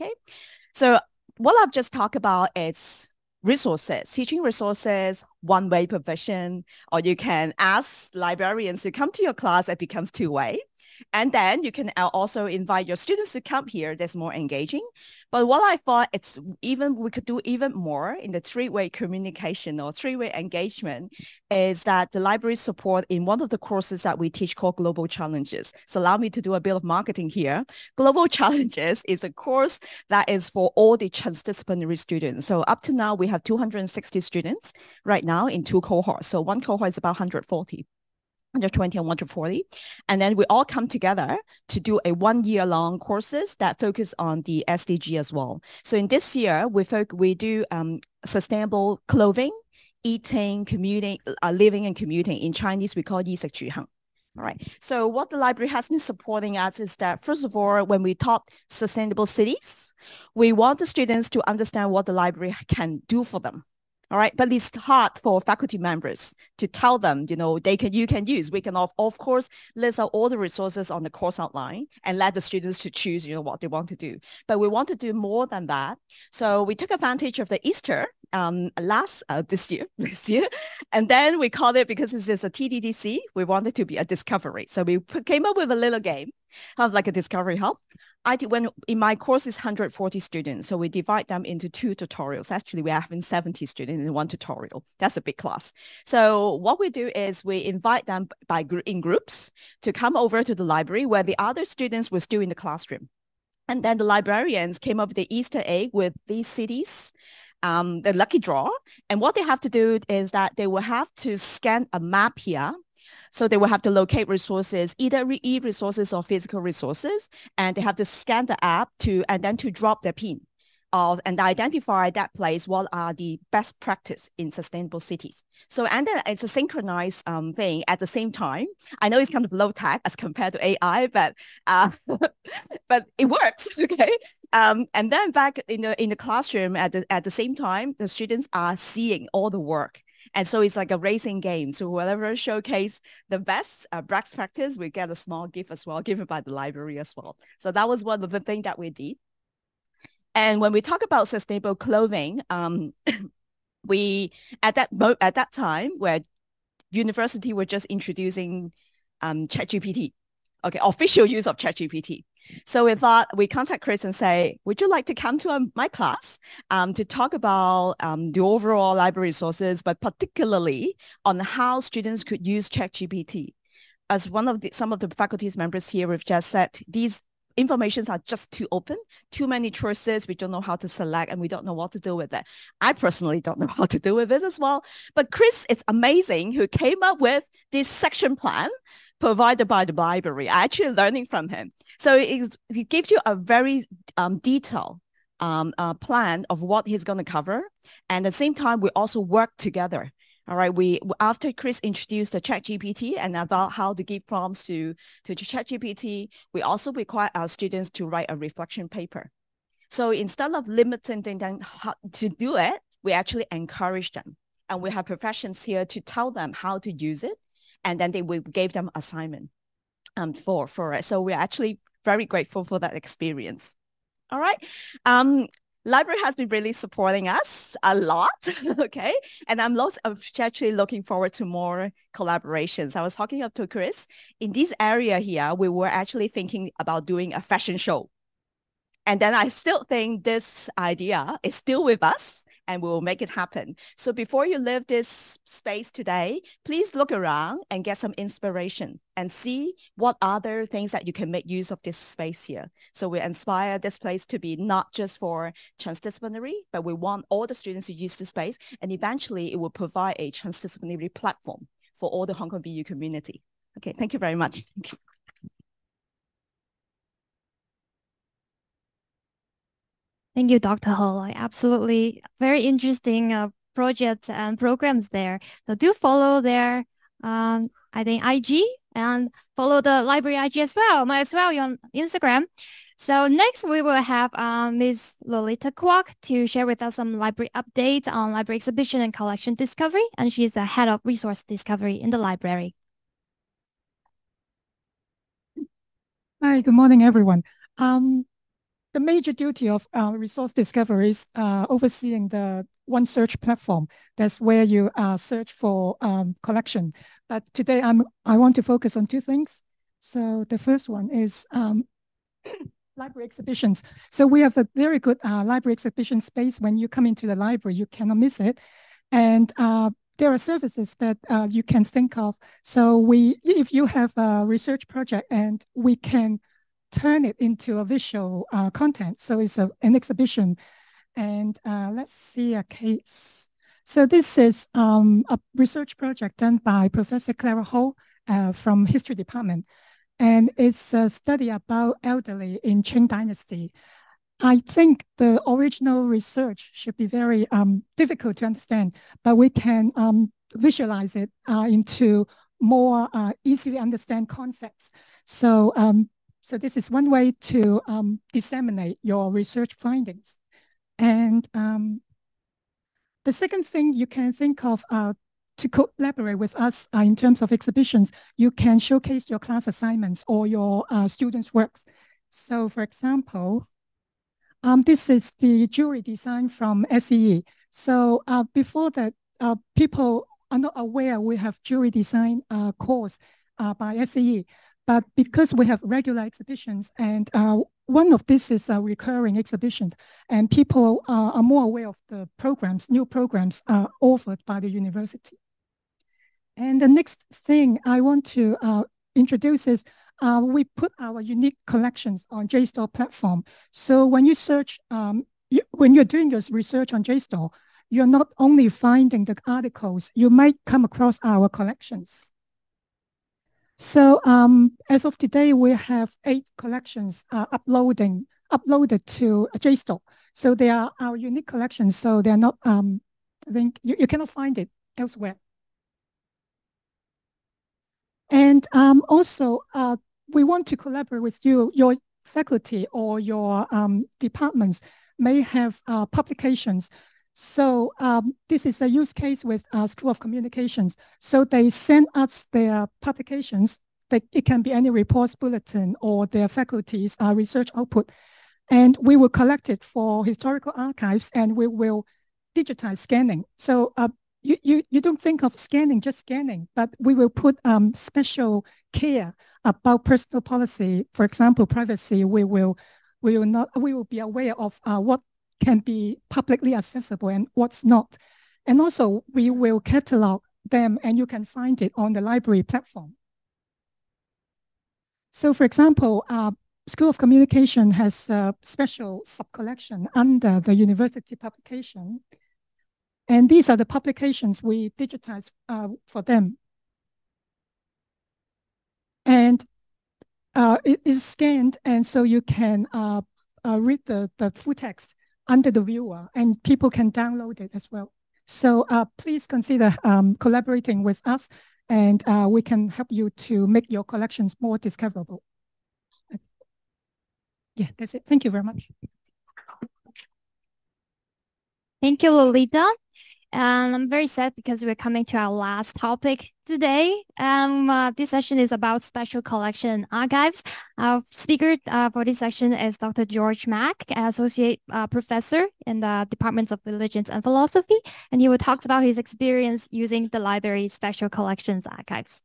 Okay. So what I've just talked about is resources, teaching resources, one-way provision, or you can ask librarians to come to your class, it becomes two-way. And then you can also invite your students to come here. That's more engaging. But what I thought it's even, we could do even more in the three-way communication or three-way engagement is that the library support in one of the courses that we teach called Global Challenges. So allow me to do a bit of marketing here. Global Challenges is a course that is for all the transdisciplinary students. So up to now, we have 260 students right now in two cohorts. So one cohort is about 140 under 20 and 1 to 40 and then we all come together to do a one year long courses that focus on the sdg as well so in this year we we do um, sustainable clothing eating commuting uh, living and commuting in chinese we call these hang all right. So what the library has been supporting us is that first of all, when we talk sustainable cities, we want the students to understand what the library can do for them. All right, but it's hard for faculty members to tell them, you know, they can, you can use. We can, of, of course, list out all the resources on the course outline and let the students to choose, you know, what they want to do. But we want to do more than that. So we took advantage of the Easter um, last uh, this year, this year, and then we called it because this is a TDDC. We wanted to be a discovery, so we came up with a little game, of like a discovery hub. I did when in my course is 140 students, so we divide them into two tutorials. Actually, we are having 70 students in one tutorial. That's a big class. So what we do is we invite them by in groups to come over to the library where the other students were still in the classroom. And then the librarians came up with the Easter egg with these cities, um, the lucky draw. And what they have to do is that they will have to scan a map here so they will have to locate resources, either e-resources or physical resources, and they have to scan the app to and then to drop their pin of and identify that place what are the best practice in sustainable cities. So and then it's a synchronized um, thing at the same time. I know it's kind of low tech as compared to AI, but uh, but it works. Okay. Um, and then back in the in the classroom at the at the same time, the students are seeing all the work and so it's like a racing game. So whatever showcase the best uh, best practice, we get a small gift as well, given by the library as well. So that was one of the things that we did. And when we talk about sustainable clothing, um, we at that mo- at that time where university were just introducing um, ChatGPT, okay, official use of ChatGPT. So we thought we contact Chris and say, would you like to come to um, my class um, to talk about um, the overall library resources, but particularly on how students could use ChatGPT? As one of the, some of the faculty's members here we've just said, these informations are just too open, too many choices. We don't know how to select and we don't know what to do with it. I personally don't know how to do with it as well. But Chris is amazing who came up with this section plan provided by the library. I actually learning from him. So it, gives you a very um, detailed um, uh, plan of what he's going to cover. And at the same time, we also work together all right, we after Chris introduced the ChatGPT and about how to give prompts to to ChatGPT, we also require our students to write a reflection paper. So instead of limiting them to do it, we actually encourage them, and we have professions here to tell them how to use it, and then they we gave them assignment um for for it. So we're actually very grateful for that experience. All right. Um, library has been really supporting us a lot okay and i'm lots of actually looking forward to more collaborations i was talking up to chris in this area here we were actually thinking about doing a fashion show and then i still think this idea is still with us and we will make it happen. So before you leave this space today, please look around and get some inspiration and see what other things that you can make use of this space here. So we inspire this place to be not just for transdisciplinary, but we want all the students to use this space and eventually it will provide a transdisciplinary platform for all the Hong Kong BU community. Okay, thank you very much. Thank you. Dr. Ho. Absolutely very interesting uh, projects and programs there. So do follow their, um, I think, IG and follow the library IG as well. Might as well on Instagram. So next we will have um, Ms. Lolita Kwok to share with us some library updates on library exhibition and collection discovery. And she's the head of resource discovery in the library. Hi, good morning, everyone. Um, the major duty of uh, resource discovery is uh, overseeing the one search platform. That's where you uh, search for um, collection. But today I'm, I want to focus on two things. So the first one is um, library exhibitions. So we have a very good uh, library exhibition space. When you come into the library, you cannot miss it. And uh, there are services that uh, you can think of. So we, if you have a research project and we can turn it into a visual uh, content. So it's a, an exhibition. And uh, let's see a case. So this is um, a research project done by Professor Clara Ho uh, from History Department. And it's a study about elderly in Qing Dynasty. I think the original research should be very um, difficult to understand, but we can um, visualize it uh, into more uh, easily understand concepts. So um, so this is one way to um, disseminate your research findings. And um, the second thing you can think of uh, to collaborate with us uh, in terms of exhibitions, you can showcase your class assignments or your uh, students' works. So for example, um, this is the jewelry design from SEE. So uh, before that, uh, people are not aware we have jewelry design uh, course by SEE. But because we have regular exhibitions, and uh, one of this is a recurring exhibitions, and people uh, are more aware of the programs, new programs are offered by the university. And the next thing I want to uh, introduce is uh, we put our unique collections on JSTOR platform. So when you search, um, you, when you're doing your research on JSTOR, you're not only finding the articles, you might come across our collections. So um, as of today, we have eight collections uh, uploading uploaded to JSTOR. So they are our unique collections. So they're not, um, I think you, you cannot find it elsewhere. And um, also, uh, we want to collaborate with you. Your faculty or your um, departments may have uh, publications so um, this is a use case with uh, School of Communications. So they send us their publications. They, it can be any reports bulletin or their faculty's uh, research output. And we will collect it for historical archives and we will digitize scanning. So uh, you, you, you don't think of scanning, just scanning, but we will put um, special care about personal policy. For example, privacy, we will, we will, not, we will be aware of uh, what can be publicly accessible and what's not. And also we will catalog them and you can find it on the library platform. So for example, uh, School of Communication has a special sub-collection under the university publication. And these are the publications we digitize uh, for them. And uh, it is scanned, and so you can uh, uh, read the, the full text under the viewer, and people can download it as well. So uh, please consider um, collaborating with us, and uh, we can help you to make your collections more discoverable. Yeah, that's it. Thank you very much. Thank you, Lolita. And I'm very sad because we're coming to our last topic today. Um, uh, this session is about special collection archives. Our speaker uh, for this section is Dr. George Mak, Associate uh, Professor in the Departments of Religions and Philosophy, and he will talk about his experience using the library's special collections archives.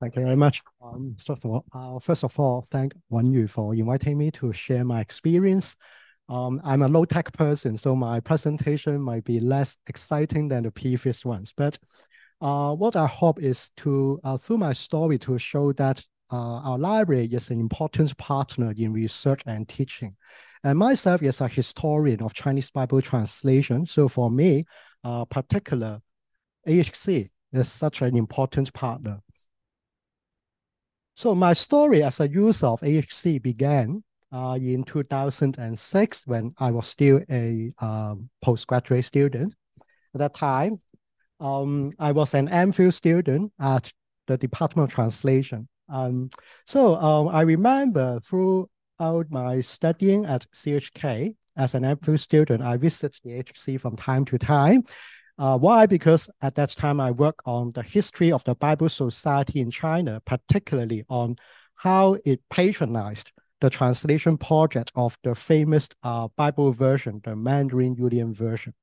Thank you very much. Um, first of all, uh, first of all, thank Wen Yu for inviting me to share my experience um, I'm a low-tech person, so my presentation might be less exciting than the previous ones. But uh, what I hope is to, uh, through my story, to show that uh, our library is an important partner in research and teaching. And myself is a historian of Chinese Bible translation. So for me, uh, particular AHC is such an important partner. So my story as a user of AHC began uh, in 2006 when I was still a um, postgraduate student. At that time, um, I was an MPhil student at the Department of Translation. Um, so um, I remember throughout my studying at CHK as an MPhil student, I visited the HC from time to time. Uh, why? Because at that time I worked on the history of the Bible Society in China, particularly on how it patronized the translation project of the famous uh, Bible version, the Mandarin Union version.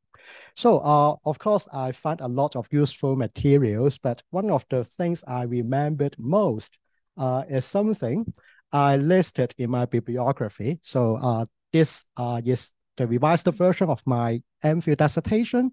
So, uh, of course, I found a lot of useful materials, but one of the things I remembered most uh, is something I listed in my bibliography. So, uh, this uh, is the revised version of my MPhil dissertation.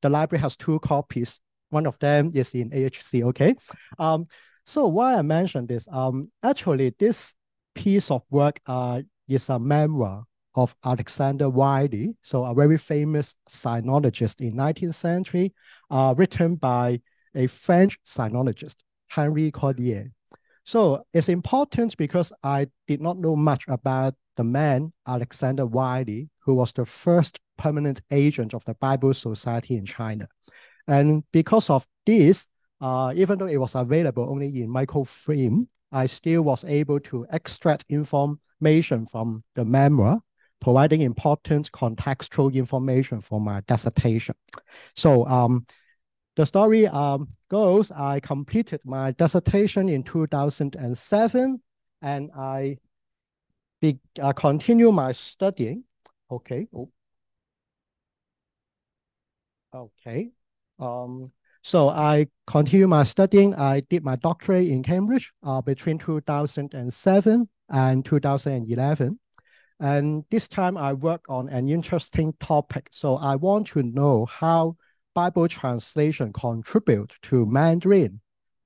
The library has two copies. One of them is in AHC, okay? Um, so why I mentioned this, um, actually this piece of work uh, is a memoir of Alexander Wylie, so a very famous sinologist in 19th century, uh, written by a French sinologist, Henri Cordier. So it's important because I did not know much about the man, Alexander Wylie, who was the first permanent agent of the Bible Society in China. And because of this, uh, even though it was available only in microfilm, I still was able to extract information from the memoir, providing important contextual information for my dissertation. So um, the story um, goes, I completed my dissertation in 2007 and I be, uh, continue my studying. Okay. Oh. Okay. Um, so I continued my studying. I did my doctorate in Cambridge uh, between 2007 and 2011. And this time I work on an interesting topic. So I want to know how Bible translation contribute to Mandarin,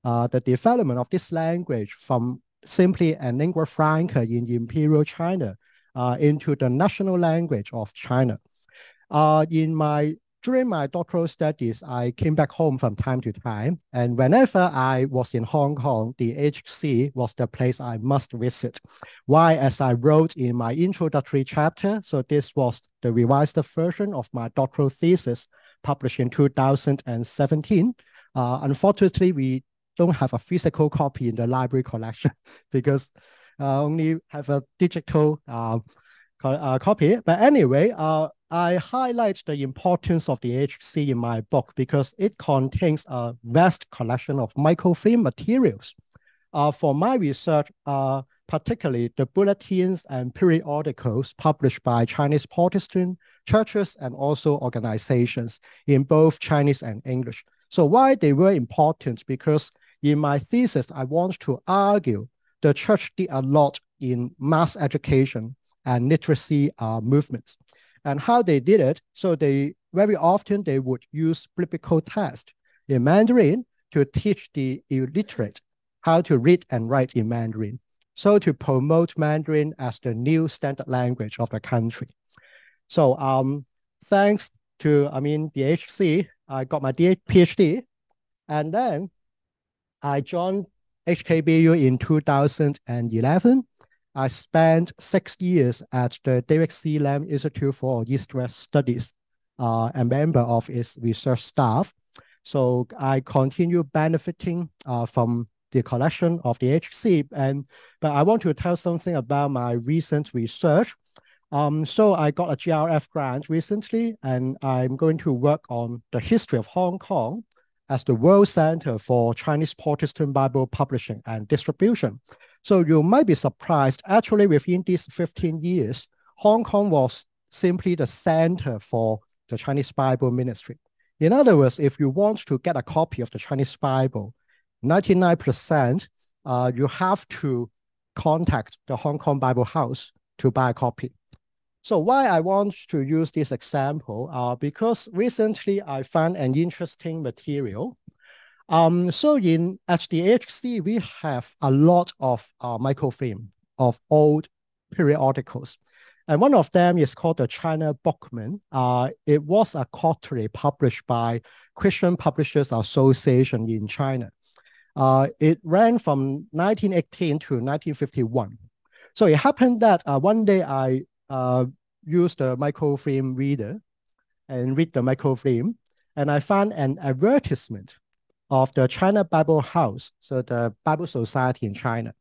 uh, the development of this language from simply a lingua franca in imperial China uh, into the national language of China. Uh, in my during my doctoral studies, I came back home from time to time. And whenever I was in Hong Kong, the HC was the place I must visit. Why? As I wrote in my introductory chapter, so this was the revised version of my doctoral thesis published in 2017. Uh, unfortunately, we don't have a physical copy in the library collection because uh, only have a digital uh, uh, copy. But anyway, uh, I highlight the importance of the HC in my book because it contains a vast collection of microfilm materials. Uh, for my research, uh, particularly the bulletins and periodicals published by Chinese Protestant churches and also organizations in both Chinese and English. So why they were important? Because in my thesis, I want to argue the church did a lot in mass education and literacy uh, movements and how they did it. So they very often they would use biblical text in Mandarin to teach the illiterate how to read and write in Mandarin. So to promote Mandarin as the new standard language of the country. So um, thanks to, I mean, the HC, I got my PhD, and then I joined HKBU in 2011. I spent six years at the David C. Lam Institute for East-West Studies, uh, a member of its research staff. So I continue benefiting uh, from the collection of the HC. And but I want to tell something about my recent research. Um, so I got a GRF grant recently, and I'm going to work on the history of Hong Kong as the World Center for Chinese Protestant Bible Publishing and Distribution. So you might be surprised, actually within these 15 years, Hong Kong was simply the center for the Chinese Bible ministry. In other words, if you want to get a copy of the Chinese Bible, 99%, uh, you have to contact the Hong Kong Bible House to buy a copy. So why I want to use this example, uh, because recently I found an interesting material. Um, so in at the HC, we have a lot of uh, microfilm of old periodicals. And one of them is called the China Bookman. Uh, it was a quarterly published by Christian Publishers Association in China. Uh, it ran from 1918 to 1951. So it happened that uh, one day I uh, used the microfilm reader and read the microfilm, and I found an advertisement of the China Bible House, so the Bible Society in China.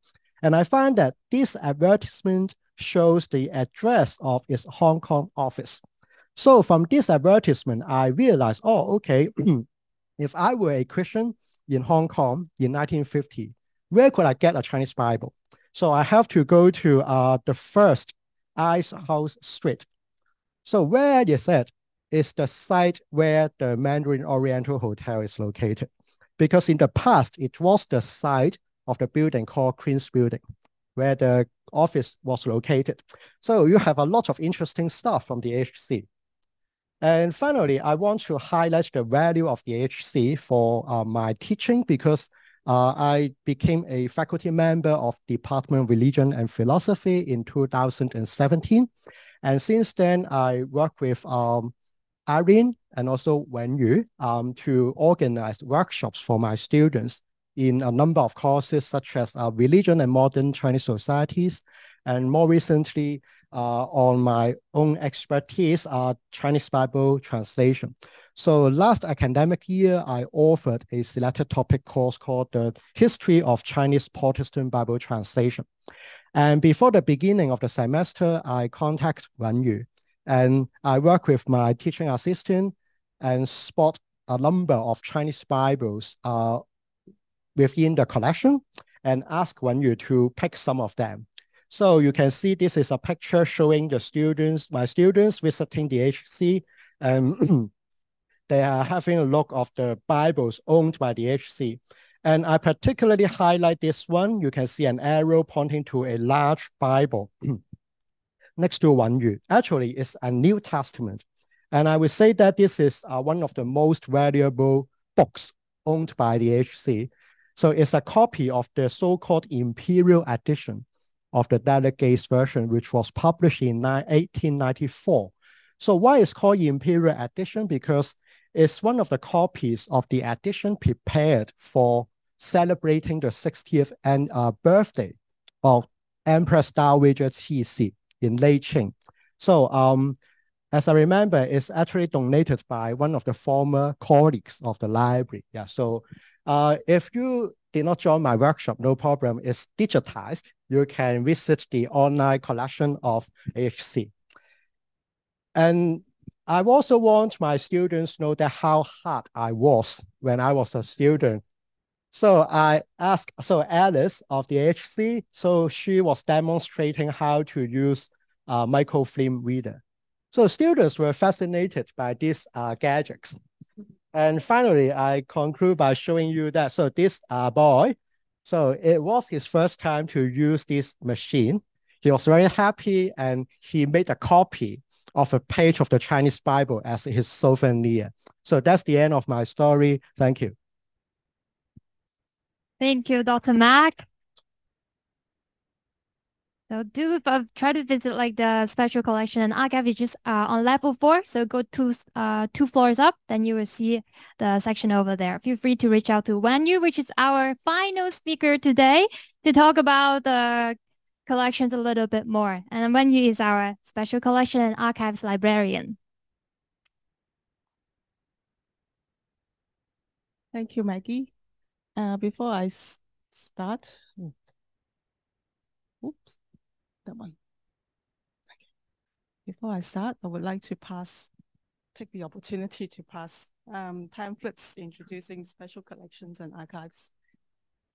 And I find that this advertisement shows the address of its Hong Kong office. So from this advertisement, I realized, oh, okay, if I were a Christian in Hong Kong in 1950, where could I get a Chinese Bible? So I have to go to uh, the first Ice House Street. So where is it? Is the site where the Mandarin Oriental Hotel is located. Because in the past, it was the site of the building called Queen's Building, where the office was located. So you have a lot of interesting stuff from the HC. And finally, I want to highlight the value of the HC for uh, my teaching because uh, I became a faculty member of Department of Religion and Philosophy in 2017. And since then, I work with um, Irene and also Wen Yu um, to organize workshops for my students in a number of courses such as uh, religion and modern Chinese societies, and more recently uh, on my own expertise, uh, Chinese Bible translation. So last academic year, I offered a selected topic course called the History of Chinese Protestant Bible Translation. And before the beginning of the semester, I contact Wen Yu, and I work with my teaching assistant and spot a number of Chinese Bibles uh, within the collection and ask Wen Yu to pick some of them. So you can see this is a picture showing the students, my students visiting the HC, and they are having a look of the Bibles owned by the HC. And I particularly highlight this one. You can see an arrow pointing to a large Bible next to Wen Yu. Actually, it's a New Testament. And I would say that this is uh, one of the most valuable books owned by the HC so it's a copy of the so-called imperial edition of the delegates version, which was published in 1894. So why it's called imperial edition? Because it's one of the copies of the edition prepared for celebrating the 60th and uh, birthday of Empress Dowager Cixi in Lei Qing. So um, as I remember, it's actually donated by one of the former colleagues of the library. Yeah, so uh, if you did not join my workshop, no problem. It's digitized. You can visit the online collection of HC. And I also want my students to know that how hard I was when I was a student. So I asked, so Alice of the HC, so she was demonstrating how to use a microfilm reader. So students were fascinated by these uh, gadgets. And finally, I conclude by showing you that, so this uh, boy, so it was his first time to use this machine. He was very happy and he made a copy of a page of the Chinese Bible as his souvenir. So that's the end of my story. Thank you. Thank you, Dr. Mak. So do uh, try to visit like the special collection and archive is just uh, on level four. So go two uh two floors up, then you will see the section over there. Feel free to reach out to Wen Yu, which is our final speaker today, to talk about the collections a little bit more. And Wen Yu is our special collection and archives librarian. Thank you, Maggie. Uh, before I start, oops that one. Okay. Before I start, I would like to pass, take the opportunity to pass um, pamphlets introducing special collections and archives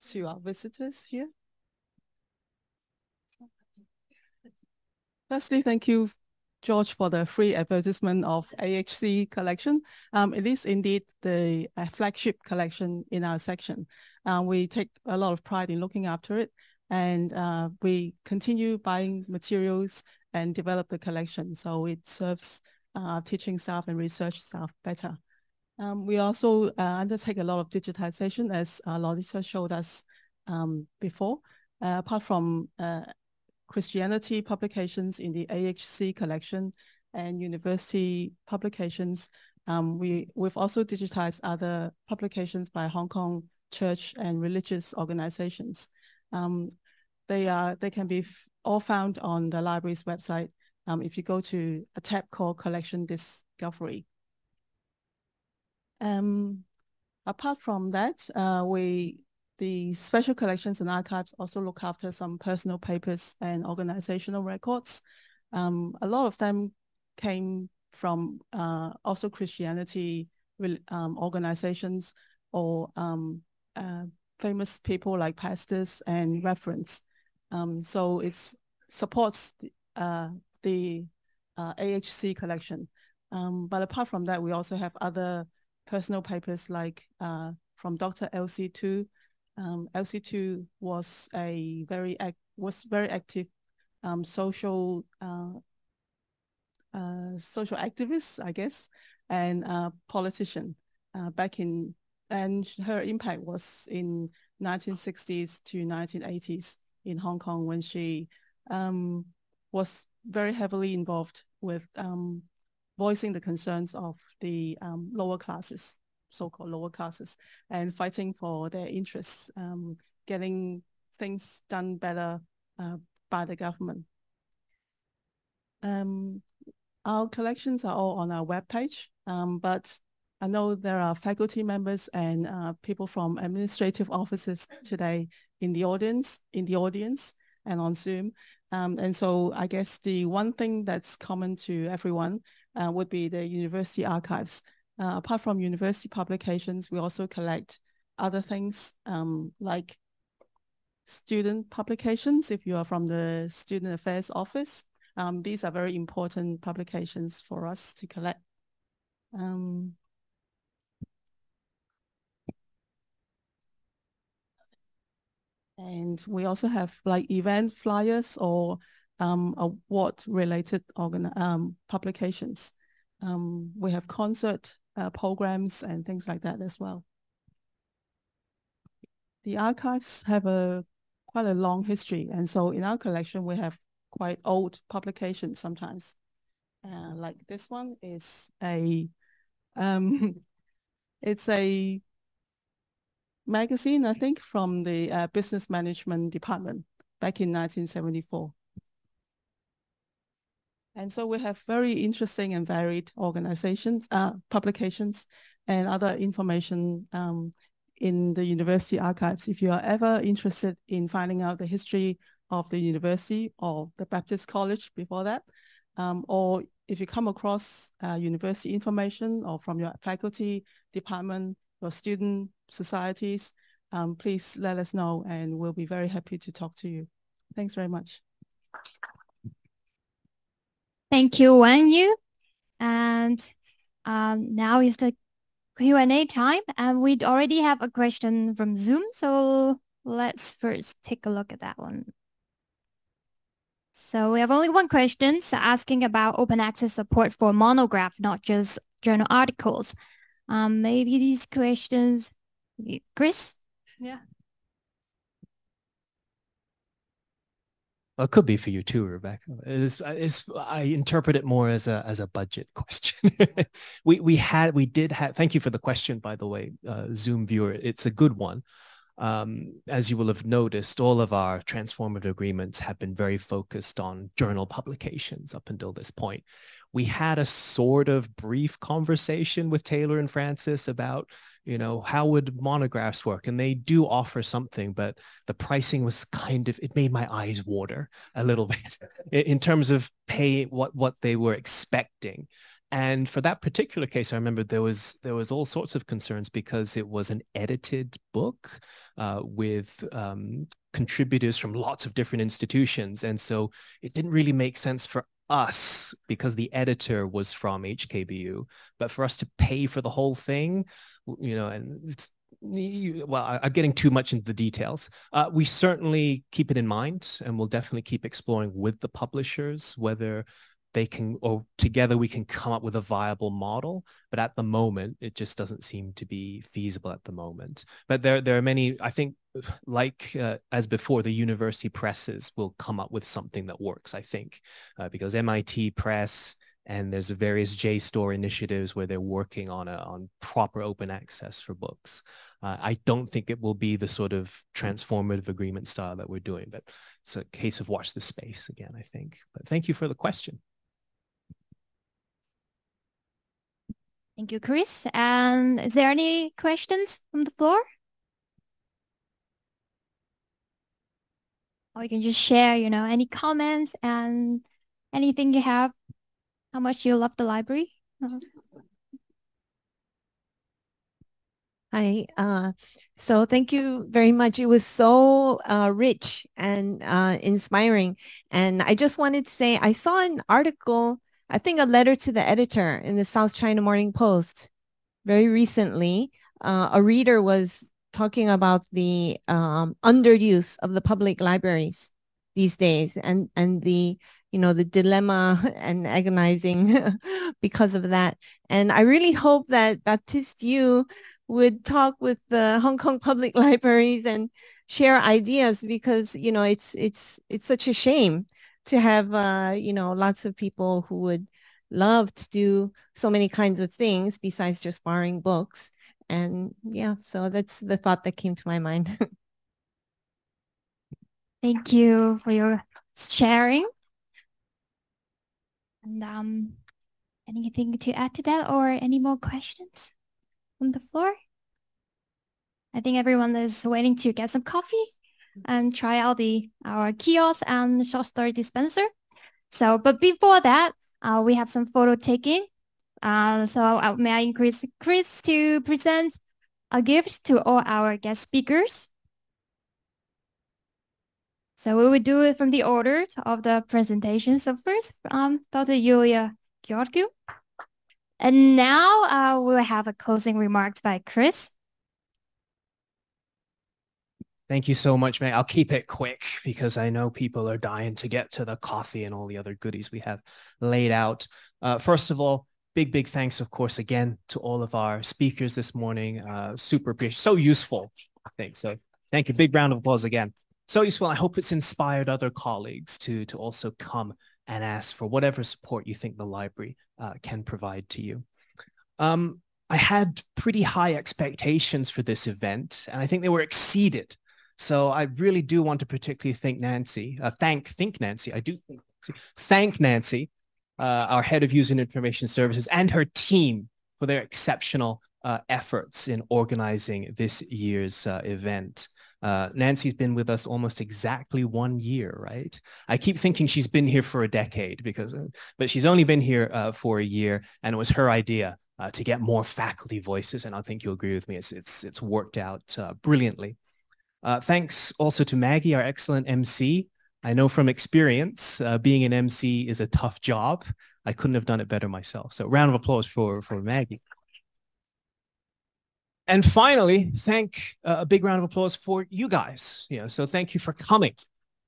to our visitors here. Firstly, thank you, George, for the free advertisement of AHC collection. Um, it is indeed the uh, flagship collection in our section. Uh, we take a lot of pride in looking after it and uh, we continue buying materials and develop the collection so it serves teaching staff and research staff better. Um, we also uh, undertake a lot of digitization as uh, showed us um, before. Uh, apart from Christianity publications in the AHC collection and university publications, um, we, we've also digitized other publications by Hong Kong church and religious organizations. Um, they are they can be all found on the library's website. Um, if you go to a tab called Collection Discovery. Um, apart from that, uh, we the special collections and archives also look after some personal papers and organizational records. Um, a lot of them came from uh, also Christianity um, organizations or um, uh, famous people like pastors and reference. Um, so it supports the, uh, the uh, AHC collection. Um, but apart from that, we also have other personal papers like uh, from Dr. Elsie Tu. Um, Elsie Tu was a very was very active um, social uh, uh, social activist, I guess, and politician uh, back in and her impact was in 1960s to 1980s in Hong Kong when she um, was very heavily involved with um, voicing the concerns of the um, lower classes, so-called lower classes, and fighting for their interests, um, getting things done better uh, by the government. Um, our collections are all on our webpage, um, but I know there are faculty members and uh, people from administrative offices today in the audience, in the audience and on Zoom. Um, and so I guess the one thing that's common to everyone uh, would be the university archives. Uh, apart from university publications, we also collect other things um, like student publications. If you are from the Student Affairs Office, um, these are very important publications for us to collect. Um, And we also have like event flyers or um, award related organ um, publications. Um, we have concert uh, programs and things like that as well. The archives have a quite a long history. And so in our collection, we have quite old publications sometimes. Uh, like this one is a, um, it's a magazine, I think, from the uh, business management department back in 1974. And so we have very interesting and varied organizations, uh, publications, and other information um, in the university archives. If you are ever interested in finding out the history of the university or the Baptist College before that, um, or if you come across uh, university information or from your faculty department, your student societies, um, please let us know and we'll be very happy to talk to you. Thanks very much. Thank you, Wen Yu. And um, now is the Q&A time. And we already have a question from Zoom. So let's first take a look at that one. So we have only one question so asking about open access support for monograph, not just journal articles. Um, maybe these questions, Chris? Yeah. Well, it could be for you too, Rebecca. It's, it's, I interpret it more as a as a budget question. we we had we did have. Thank you for the question, by the way, uh, Zoom viewer. It's a good one. Um, as you will have noticed, all of our transformative agreements have been very focused on journal publications up until this point. We had a sort of brief conversation with Taylor and Francis about you know how would monographs work and they do offer something but the pricing was kind of it made my eyes water a little bit in terms of pay what what they were expecting. And for that particular case i remember there was there was all sorts of concerns because it was an edited book uh, with um, contributors from lots of different institutions and so it didn't really make sense for us because the editor was from hkbu but for us to pay for the whole thing you know, and it's well, I'm getting too much into the details. Uh, we certainly keep it in mind, and we'll definitely keep exploring with the publishers whether they can, or together we can come up with a viable model. But at the moment, it just doesn't seem to be feasible at the moment. But there, there are many. I think, like uh, as before, the university presses will come up with something that works. I think uh, because MIT Press and there's various JSTOR initiatives where they're working on a, on proper open access for books. Uh, I don't think it will be the sort of transformative agreement style that we're doing, but it's a case of watch the space again, I think. But thank you for the question. Thank you, Chris. And is there any questions from the floor? Or you can just share, you know, any comments and anything you have how much you love the library? Hi. Uh, so thank you very much. It was so uh, rich and uh, inspiring. And I just wanted to say, I saw an article, I think a letter to the editor in the South China Morning Post very recently. Uh, a reader was talking about the um, underuse of the public libraries these days and, and the you know, the dilemma and agonizing because of that. And I really hope that Baptist U would talk with the Hong Kong public libraries and share ideas because, you know, it's it's it's such a shame to have uh, you know, lots of people who would love to do so many kinds of things besides just borrowing books. And yeah, so that's the thought that came to my mind. Thank you for your sharing. And um, anything to add to that or any more questions from the floor? I think everyone is waiting to get some coffee and try out the our kiosk and short story dispenser. So, but before that, uh, we have some photo taking. Uh, so uh, may I increase Chris to present a gift to all our guest speakers. So we will do it from the order of the presentation. So first, um, Dr. Yulia Gheorghiu. And now uh, we'll have a closing remarks by Chris. Thank you so much, May. I'll keep it quick because I know people are dying to get to the coffee and all the other goodies we have laid out. Uh, first of all, big, big thanks, of course, again to all of our speakers this morning. Uh, super appreciate, so useful, I think. So thank you. Big round of applause again so useful. I hope it's inspired other colleagues to, to also come and ask for whatever support you think the library uh, can provide to you. Um, I had pretty high expectations for this event, and I think they were exceeded. So I really do want to particularly thank Nancy, uh, thank, think Nancy, I do thank Nancy, uh, our head of user and information services and her team for their exceptional uh, efforts in organizing this year's uh, event. Uh, Nancy's been with us almost exactly one year, right? I keep thinking she's been here for a decade because, uh, but she's only been here for a year, and it was her idea uh, to get more faculty voices, and I think you'll agree with me. It's it's it's worked out uh, brilliantly. Uh, thanks also to Maggie, our excellent MC. I know from experience, being an MC is a tough job. I couldn't have done it better myself. So, round of applause for for Maggie. And finally, thank uh, a big round of applause for you guys. You know, so thank you for coming.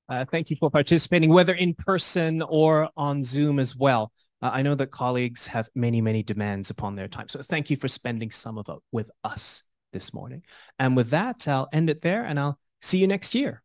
Uh, thank you for participating, whether in person or on Zoom as well. Uh, I know that colleagues have many, many demands upon their time. So thank you for spending some of it with us this morning. And with that, I'll end it there and I'll see you next year.